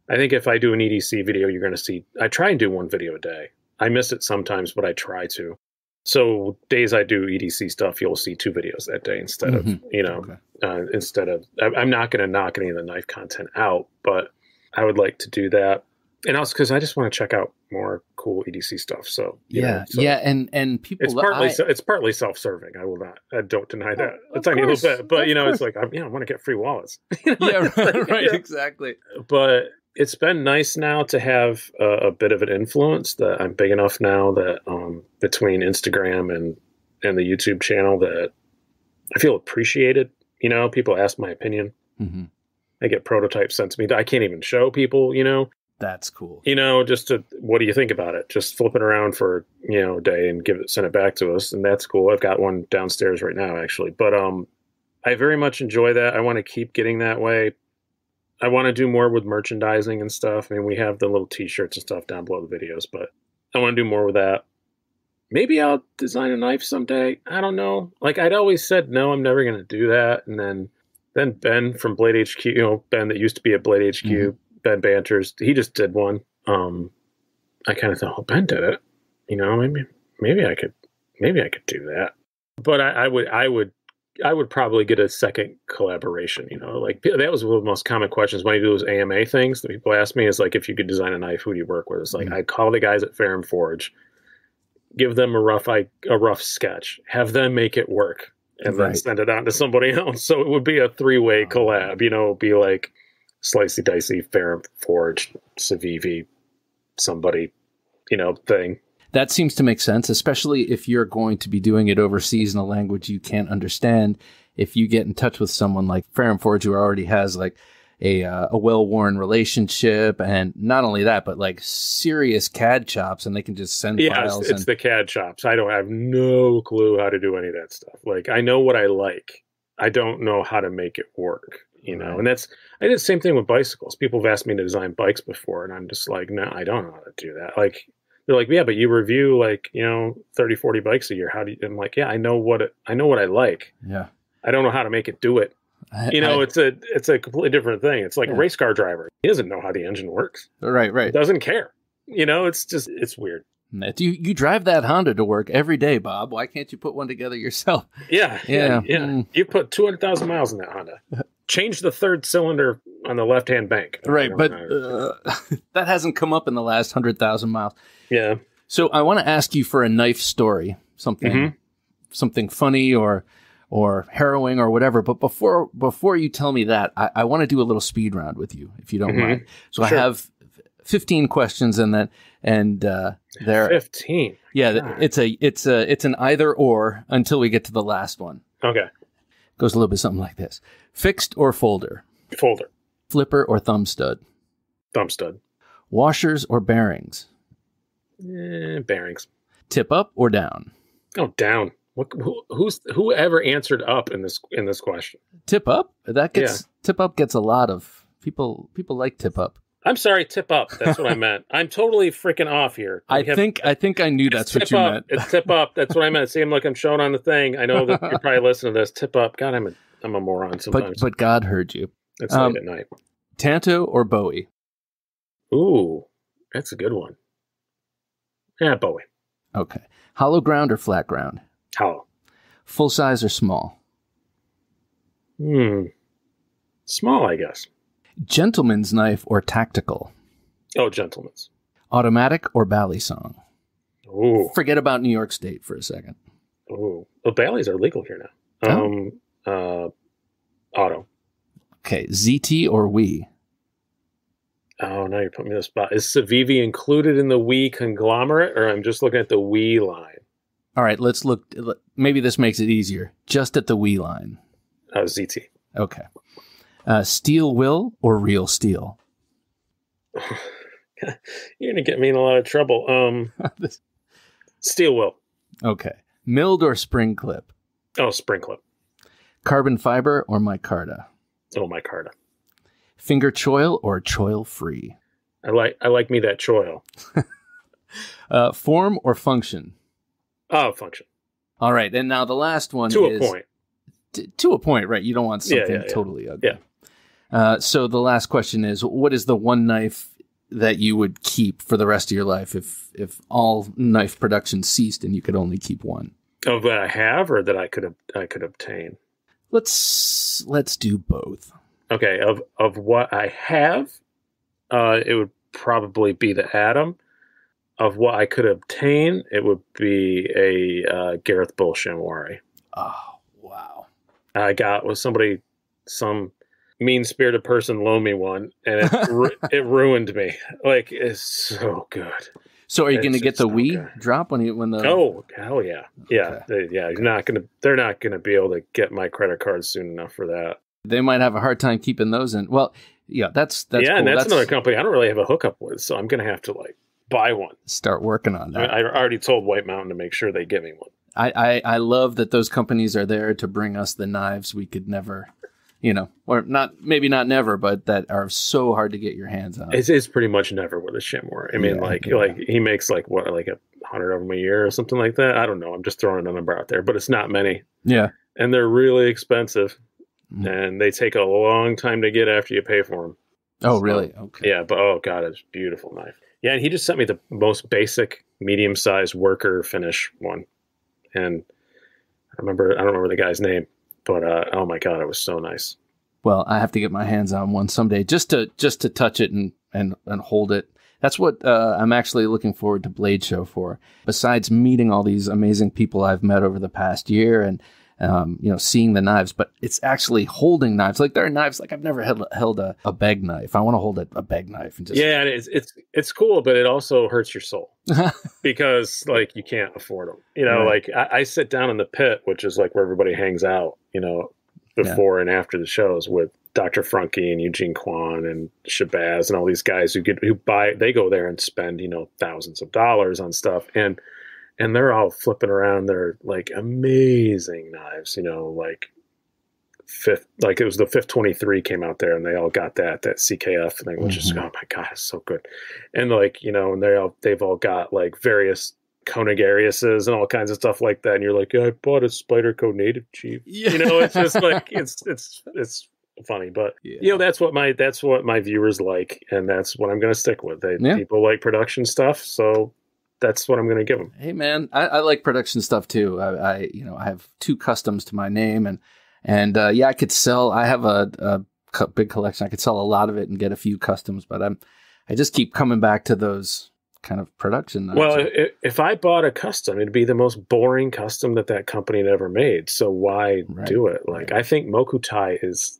I think if I do an EDC video, you're going to see, I try and do one video a day. I miss it sometimes, but I try to. So days I do EDC stuff, you'll see two videos that day instead mm-hmm. of, you know, okay. uh, instead of, I'm not going to knock any of the knife content out, but I would like to do that. And also because I just want to check out more cool EDC stuff. So yeah, know, so yeah, and and people, it's partly I, it's partly self serving. I will not, I don't deny that oh, a tiny course, little bit, but you know, course. it's like I, yeah, I want to get free wallets. *laughs* yeah, *laughs* right, right yeah. exactly. But it's been nice now to have a, a, bit of an influence that I'm big enough now that um, between Instagram and and the YouTube channel that I feel appreciated. You know, people ask my opinion. Mm-hmm. I get prototypes sent to me that I can't even show people, you know. That's cool. You know, just to what do you think about it? Just flip it around for, you know, a day and give it send it back to us. And that's cool. I've got one downstairs right now actually. But um I very much enjoy that. I want to keep getting that way. I want to do more with merchandising and stuff. I mean, we have the little t-shirts and stuff down below the videos, but I want to do more with that. Maybe I'll design a knife someday. I don't know. Like I'd always said no, I'm never going to do that and then then Ben from Blade HQ, you know, Ben that used to be at Blade HQ, mm-hmm. Ben Banters, he just did one. Um, I kind of thought, oh, Ben did it. You know, maybe maybe I could maybe I could do that. But I, I would I would I would probably get a second collaboration. You know, like that was one of the most common questions when I do those AMA things that people ask me is like, if you could design a knife, who do you work with? It's like Mhm. I'd call the guys at Ferrum Forge, give them a rough I, a rough sketch, have them make it work, and then send it on to somebody *laughs* else. So it would be a three way Oh. collab. You know, be like Slicey Dicey, Ferrum Forge, Civivi, somebody, you know, thing. That seems to make sense, especially if you're going to be doing it overseas in a language you can't understand. If you get in touch with someone like Ferrum Forge, who already has like a uh, a well worn relationship, and not only that, but like serious CAD chops, and they can just send Yeah, files. it's, it's and, the CAD chops. I don't have no clue how to do any of that stuff. Like I know what I like. I don't know how to make it work. You know, Right. and that's I did the same thing with bicycles. People have asked me to design bikes before, and I'm just like, no, I don't know how to do that. Like they're like, yeah, but you review like you know 30, 40 bikes a year. How do you? I'm like, yeah, I know what it, I know what I like. yeah, I don't know how to make it do it. You know, I- it's a it's a completely different thing. It's like Yeah. a race car driver. He doesn't know how the engine works. right, right. Doesn't care. You know, it's just it's weird. You you drive that Honda to work every day, Bob. Why can't you put one together yourself? *laughs* Yeah, Yeah, yeah, mm. You put two hundred thousand miles in that Honda. *laughs* Change the third cylinder on the left-hand bank. Right, but uh, *laughs* that hasn't come up in the last hundred thousand miles. yeah, So I want to ask you for a knife story, something Mhm. something funny or or harrowing or whatever. But before before you tell me that, I, I want to do a little speed round with you, if you don't Mhm. mind. So Sure. I have fifteen questions, and then and uh, there, fifteen. yeah, God. it's a it's a it's an either or until we get to the last one. Okay, Goes a little bit something like this: fixed or folder, folder, flipper or thumb stud, thumb stud, washers or bearings, eh, bearings. tip up or down, Oh, down. What? Who, who's whoever answered up in this in this question? tip up. That gets tip up gets a lot of people. People like tip up. I'm sorry, tip up. That's what I *laughs* meant. I'm totally freaking off here. I have- think I think I knew that's what you up. meant. It's tip up. That's what I meant. See, I'm like I'm showing on the thing. I know that you're probably *laughs* listening to this. Tip up. God, I'm a I'm a moron But sometimes. but God heard you. it's um, late at night. Tanto or Bowie? Ooh, that's a good one. Yeah, Bowie. Okay. Hollow ground or flat ground? Hollow. Full size or small? Hmm. Small, I guess. Gentleman's knife or tactical? Oh, gentlemen's. Automatic or balisong? Ooh. Forget about New York State for a second. Oh, Well, Ballys are legal here now. Oh. Um. Uh. Auto. Okay. ZT or we? Oh, now you're putting me in the spot. Is Civivi included in the we conglomerate, or I'm just looking at the we line? All right. Let's look. Maybe this makes it easier. Just at the we line. Oh, ZT. Okay. Uh, steel will or real steel? *laughs* You're gonna get me in a lot of trouble. Um. *laughs* Steel will. okay. Milled or spring clip? Oh, spring clip. Carbon fiber or micarta? Oh, micarta. Finger choil or choil free? I like I like me that choil. *laughs* Uh, form or function? Oh, function All right, and now the last one to is a point. t- to a point, right? You don't want Yeah, something yeah, yeah. totally ugly. Yeah. Uh, so the last question is: What is the one knife that you would keep for the rest of your life if if all knife production ceased and you could only keep one? Of that I have, or that I could I could obtain. Let's let's do both. Okay, of of what I have, uh, it would probably be the Atom. Of what I could obtain, it would be a uh, Gareth Bull Shamwari. Oh wow! I got was somebody, some mean spirited person loaned me one, and it *laughs* ru- it ruined me. Like it's so good. So are you going to get the WE drop when you when the Oh hell yeah, yeah, they, yeah. You're not gonna. They're not gonna be able to get my credit card soon enough for that. they might have a hard time keeping those in? Well, yeah, that's that's yeah, cool. and that's, another company I don't really have a hookup with, so I'm gonna have to like buy one. Start working on that. I already told White Mountain to make sure they give me one. I, I, I love that those companies are there to bring us the knives we could never, you know, or not maybe not never, but that are so hard to get your hands on. It's, it's pretty much never with a Shamwari. I mean, Yeah, like yeah. like he makes like what like a hundred of them a year or something like that. I don't know. I'm just throwing a number out there, but it's not many, yeah. and they're really expensive, Mm. and they take a long time to get after you pay for them. Oh, So, really? Okay. Yeah, but oh god, it's a beautiful knife. Yeah, and he just sent me the most basic medium sized worker finish one. And I remember I don't remember the guy's name, but uh, oh my god, it was so nice. Well, I have to get my hands on one someday just to just to touch it and and, and hold it. That's what uh, I'm actually looking forward to Blade Show for. Besides meeting all these amazing people I've met over the past year and um, you know, seeing the knives, but it's actually holding knives. Like there are knives, like I've never held, held a, a Begg knife. I want to hold a, a Begg knife and just yeah, it's it's it's cool, but it also hurts your soul *laughs* because like you can't afford them. You know, right. like I, I, sit down in the pit, which is like where everybody hangs out. You know, before yeah. and after the shows with Dr. Franke and Eugene Kwan and Shabazz and all these guys who get who buy they go there and spend you know thousands of dollars on stuff and and they're all flipping around their like amazing knives, you know, like fifth, like it was the fifth 23 came out there and they all got that, that CKF thing, which mm-hmm. is, oh my God, it's so good. And like, you know, and they all, they've all got like various Koenig Ariuses and all kinds of stuff like that. And you're like, yeah, I bought a Spyderco native chief. Yeah. You know, it's just like, *laughs* it's, it's, it's, funny but yeah. you know that's what my that's what my viewers like and that's what i'm going to stick with they yeah. people like production stuff so that's what I'm going to give them. Hey man, I, I, like production stuff too. I, I, you know I have two customs to my name and and uh, yeah I could sell. I have a, a big collection. I could sell a lot of it and get a few customs, but I'm I just keep coming back to those kind of production. Well, if, if I bought a custom, it'd be the most boring custom that that company had ever made. So why right. do it? Like right. I think mokuti is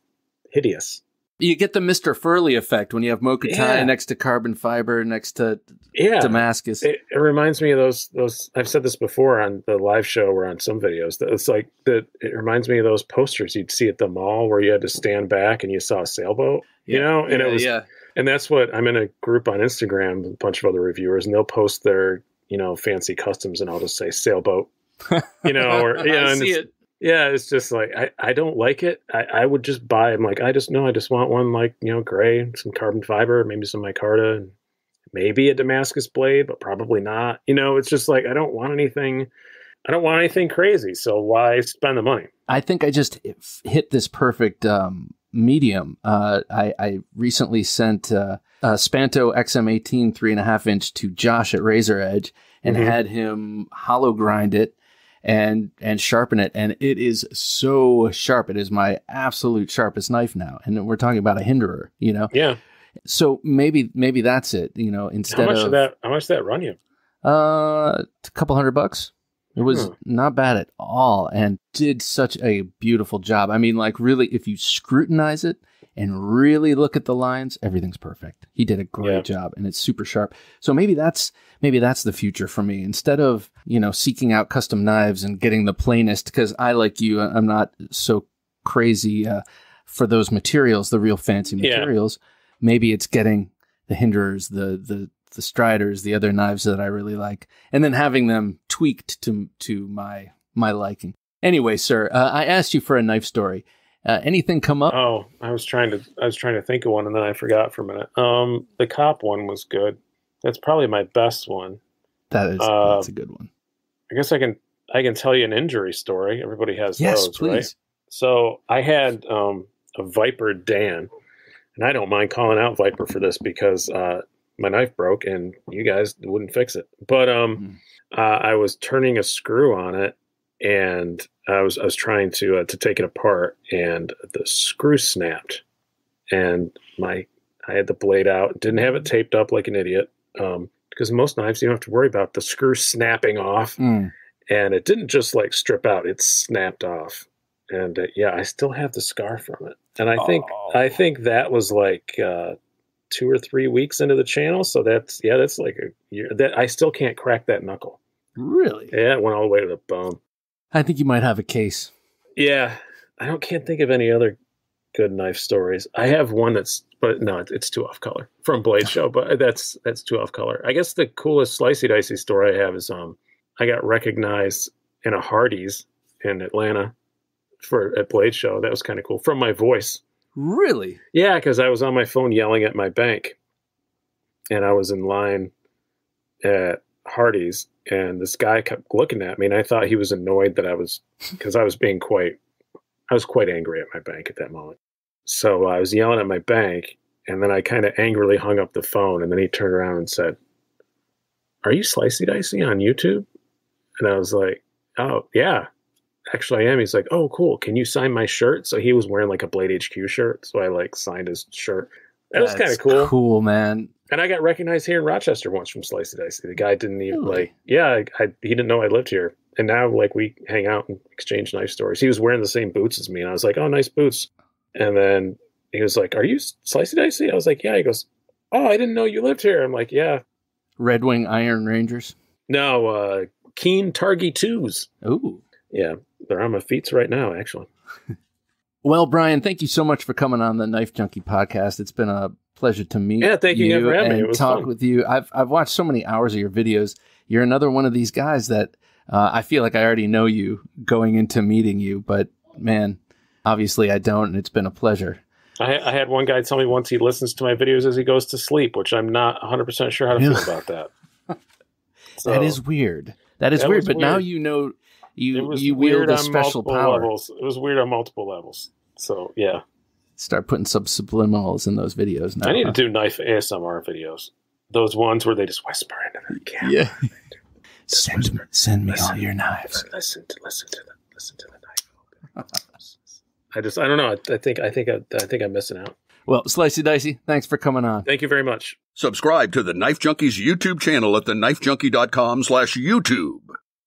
hideous. You get the Mr. Furley effect when you have mokuti yeah. next to carbon fiber next to yeah. Damascus. It, it, reminds me of those those I've said this before on the live show or on some videos. That it's like that it reminds me of those posters you'd see at the mall where you had to stand back and you saw a sailboat, yeah. you know? And yeah, it was yeah. and that's what I'm in a group on Instagram, a bunch of other reviewers, and they'll post their, you know, fancy customs and I'll just say sailboat. you know, or *laughs* know, and it's, it. Yeah, it's just like I, I don't like it. I, I would just buy. I'm like I just know I just want one like you know gray, some carbon fiber, maybe some micarta, and maybe a Damascus blade, but probably not. You know, it's just like I don't want anything. I don't want anything crazy. So why spend the money? I think I just hit this perfect um, medium. Uh, I, I, recently sent uh, a Spanto XM18 three and a half inch to Josh at Razor Edge and mm-hmm. had him hollow grind it and and sharpen it. And it is so sharp. It is my absolute sharpest knife now. And we're talking about a hinderer you know? Yeah. So maybe maybe that's it you know instead how much of that how much did that run you? Uh a couple hundred bucks. It was hmm. not bad at all and did such a beautiful job. I mean like really if you scrutinize it and really look at the lines, everything's perfect. He did a great yeah. job and it's super sharp. So maybe that's maybe that's the future for me. Instead of, you know, seeking out custom knives and getting the plainest because I like you, I'm not so crazy uh, for those materials, the real fancy materials. Yeah. Maybe it's getting the hinderers, the the the striders, the other knives that I really like, and then having them tweaked to to my my liking. Anyway, sir, uh, I asked you for a knife story. Uh, anything come up? Oh, I was trying to I was trying to think of one and then I forgot for a minute. Um, the cop one was good. That's probably my best one. That is uh, that's a good one. I guess I can I can tell you an injury story. Everybody has yes, those, please. right? So I had um, a Viper Dan, and I don't mind calling out Viper for this because uh, my knife broke and you guys wouldn't fix it. But um, mm. uh, I was turning a screw on it and I was I was trying to uh, to take it apart, and the screw snapped, and my I had the blade out, didn't have it taped up like an idiot, um, because most knives you don't have to worry about the screw snapping off, mm. and it didn't just like strip out; it snapped off, and uh, yeah, I still have the scar from it, and I think oh. I think that was like. Uh, two or three weeks into the channel so that's yeah that's like a year that i still can't crack that knuckle really yeah it went all the way to the bone I think you might have a case. Yeah, I don't can't think of any other good knife stories. I have one that's, but no, it's too off color from Blade *laughs* Show. But that's that's too off color. I guess the coolest slicey dicey story I have is um, I got recognized in a Hardee's in Atlanta for at Blade Show. That was kind of cool from my voice. Really? Yeah, because I was on my phone yelling at my bank, and I was in line at Hardee's, and this guy kept looking at me, and I thought he was annoyed that I was *laughs* because I was being quite, I was quite angry at my bank at that moment. So I was yelling at my bank, and then I kind of angrily hung up the phone, and then he turned around and said, "Are you Slicey Dicey on YouTube?" And I was like, "Oh yeah, actually I am." He's like, "Oh cool, can you sign my shirt?" So he was wearing like a Blade HQ shirt, so I like signed his shirt. That was kind of cool. Cool, man. And I got recognized here in Rochester once from Slicey Dicey. The guy didn't even like, yeah, I, I, he didn't know I lived here. And now like we hang out and exchange knife stories. He was wearing the same boots as me, and I was like, "Oh, nice boots." And then he was like, "Are you Slicey Dicey?" I was like, "Yeah." He goes, "Oh, I didn't know you lived here." I'm like, "Yeah." Red Wing Iron Rangers. No, uh, Keen Targhee twos. Ooh. Yeah, they're on my feet right now, actually. *laughs* Well, Bryan, thank you so much for coming on the Knife Junkie podcast. It's been a pleasure to meet you. Yeah, thank you again for having me. and talk fun. with you. I've I've watched so many hours of your videos. You're another one of these guys that uh, I feel like I already know you going into meeting you, but man, obviously I don't, and it's been a pleasure. I, I had one guy tell me once he listens to my videos as he goes to sleep, which I'm not 100 percent sure how to feel about that. So, *laughs* that is weird. That is That weird. But now you know you you weird wield a special power. levels. It was weird on multiple levels. So yeah, Start putting some subliminals in those videos now. I need to do knife ASMR videos. Those ones where they just whisper into the camera. Yeah. Send, whisper. send me all Listen. your knives. Listen to listen to the listen to the knife. I just I don't know. I, I think I think I, I think I'm missing out. Well, Slicey Dicey, thanks for coming on. Thank you very much. Subscribe to the Knife Junkies YouTube channel at theknifejunkie.com slash YouTube.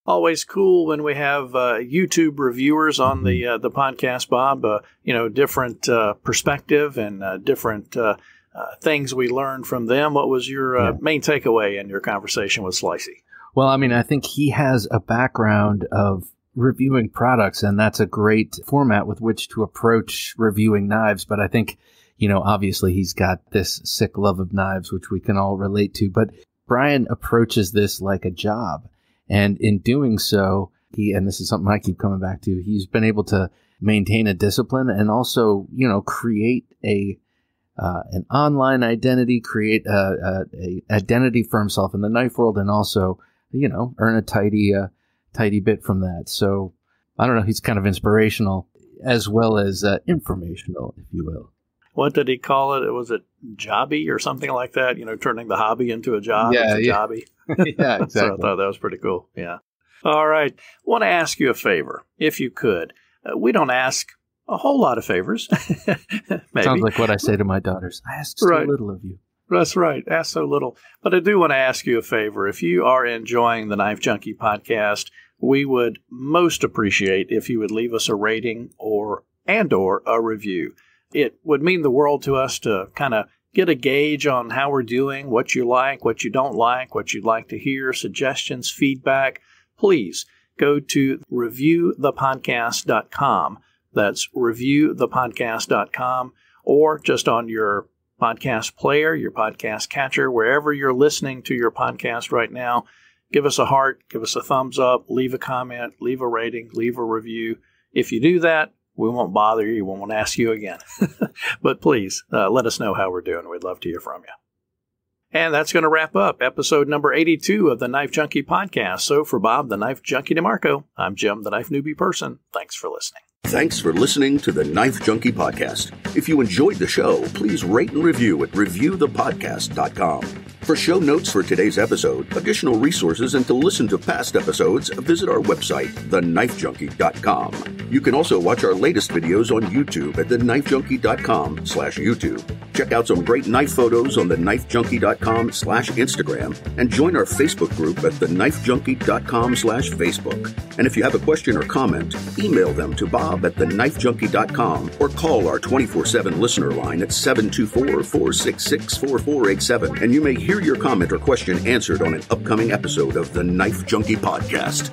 Always cool when we have uh, YouTube reviewers on the uh, the podcast, Bob. Uh, you know, different uh, perspective and uh, different uh, uh, things we learned from them. What was your uh, Yeah. main takeaway in your conversation with Slicey? Well, I mean, I think he has a background of reviewing products, and that's a great format with which to approach reviewing knives. But I think, you know, obviously he's got this sick love of knives, which we can all relate to. But Bryan approaches this like a job. And in doing so, he, and this is something I keep coming back to, he's been able to maintain a discipline and also, you know, create a, uh, an online identity, create a, a, a identity for himself in the knife world, and also, you know, earn a tidy, uh, tidy bit from that. So I don't know. He's kind of inspirational as well as uh, informational, if you will. What did he call it? It Was it jobby or something like that? You know, turning the hobby into a job. Yeah, it's a yeah. jobby. *laughs* *laughs* yeah, So I thought that was pretty cool. Yeah. All right. Want to ask you a favor, if you could. Uh, we don't ask a whole lot of favors. *laughs* Maybe. Sounds like what I say to my daughters. I ask so Right. little of you. That's right. Ask so little. But I do want to ask you a favor. If you are enjoying the Knife Junkie podcast, we would most appreciate if you would leave us a rating or and or a review. It would mean the world to us to kind of get a gauge on how we're doing, what you like, what you don't like, what you'd like to hear, suggestions, feedback. Please go to reviewthepodcast.com. That's reviewthepodcast.com or just on your podcast player, your podcast catcher, wherever you're listening to your podcast right now. Give us a heart, give us a thumbs up, leave a comment, leave a rating, leave a review. If you do that, we won't bother you. We won't ask you again. *laughs* but please uh, let us know how we're doing. We'd love to hear from you. And that's going to wrap up episode number 82 of the Knife Junkie podcast. So for Bob, the Knife Junkie DeMarco, I'm Jim, the Knife Newbie Person. Thanks for listening. Thanks for listening to the Knife Junkie Podcast. If you enjoyed the show, please rate and review at reviewthepodcast.com. For show notes for today's episode, additional resources, and to listen to past episodes, visit our website, theknifejunkie.com. You can also watch our latest videos on YouTube at theknifejunkie.com slash YouTube. Check out some great knife photos on theknifejunkie.com slash Instagram and join our Facebook group at theknifejunkie.com slash Facebook. And if you have a question or comment, email them to bob at theknifejunkie.com or call our 24-7 listener line at 724-466-4487 and you may hear your comment or question answered on an upcoming episode of the Knife Junkie Podcast.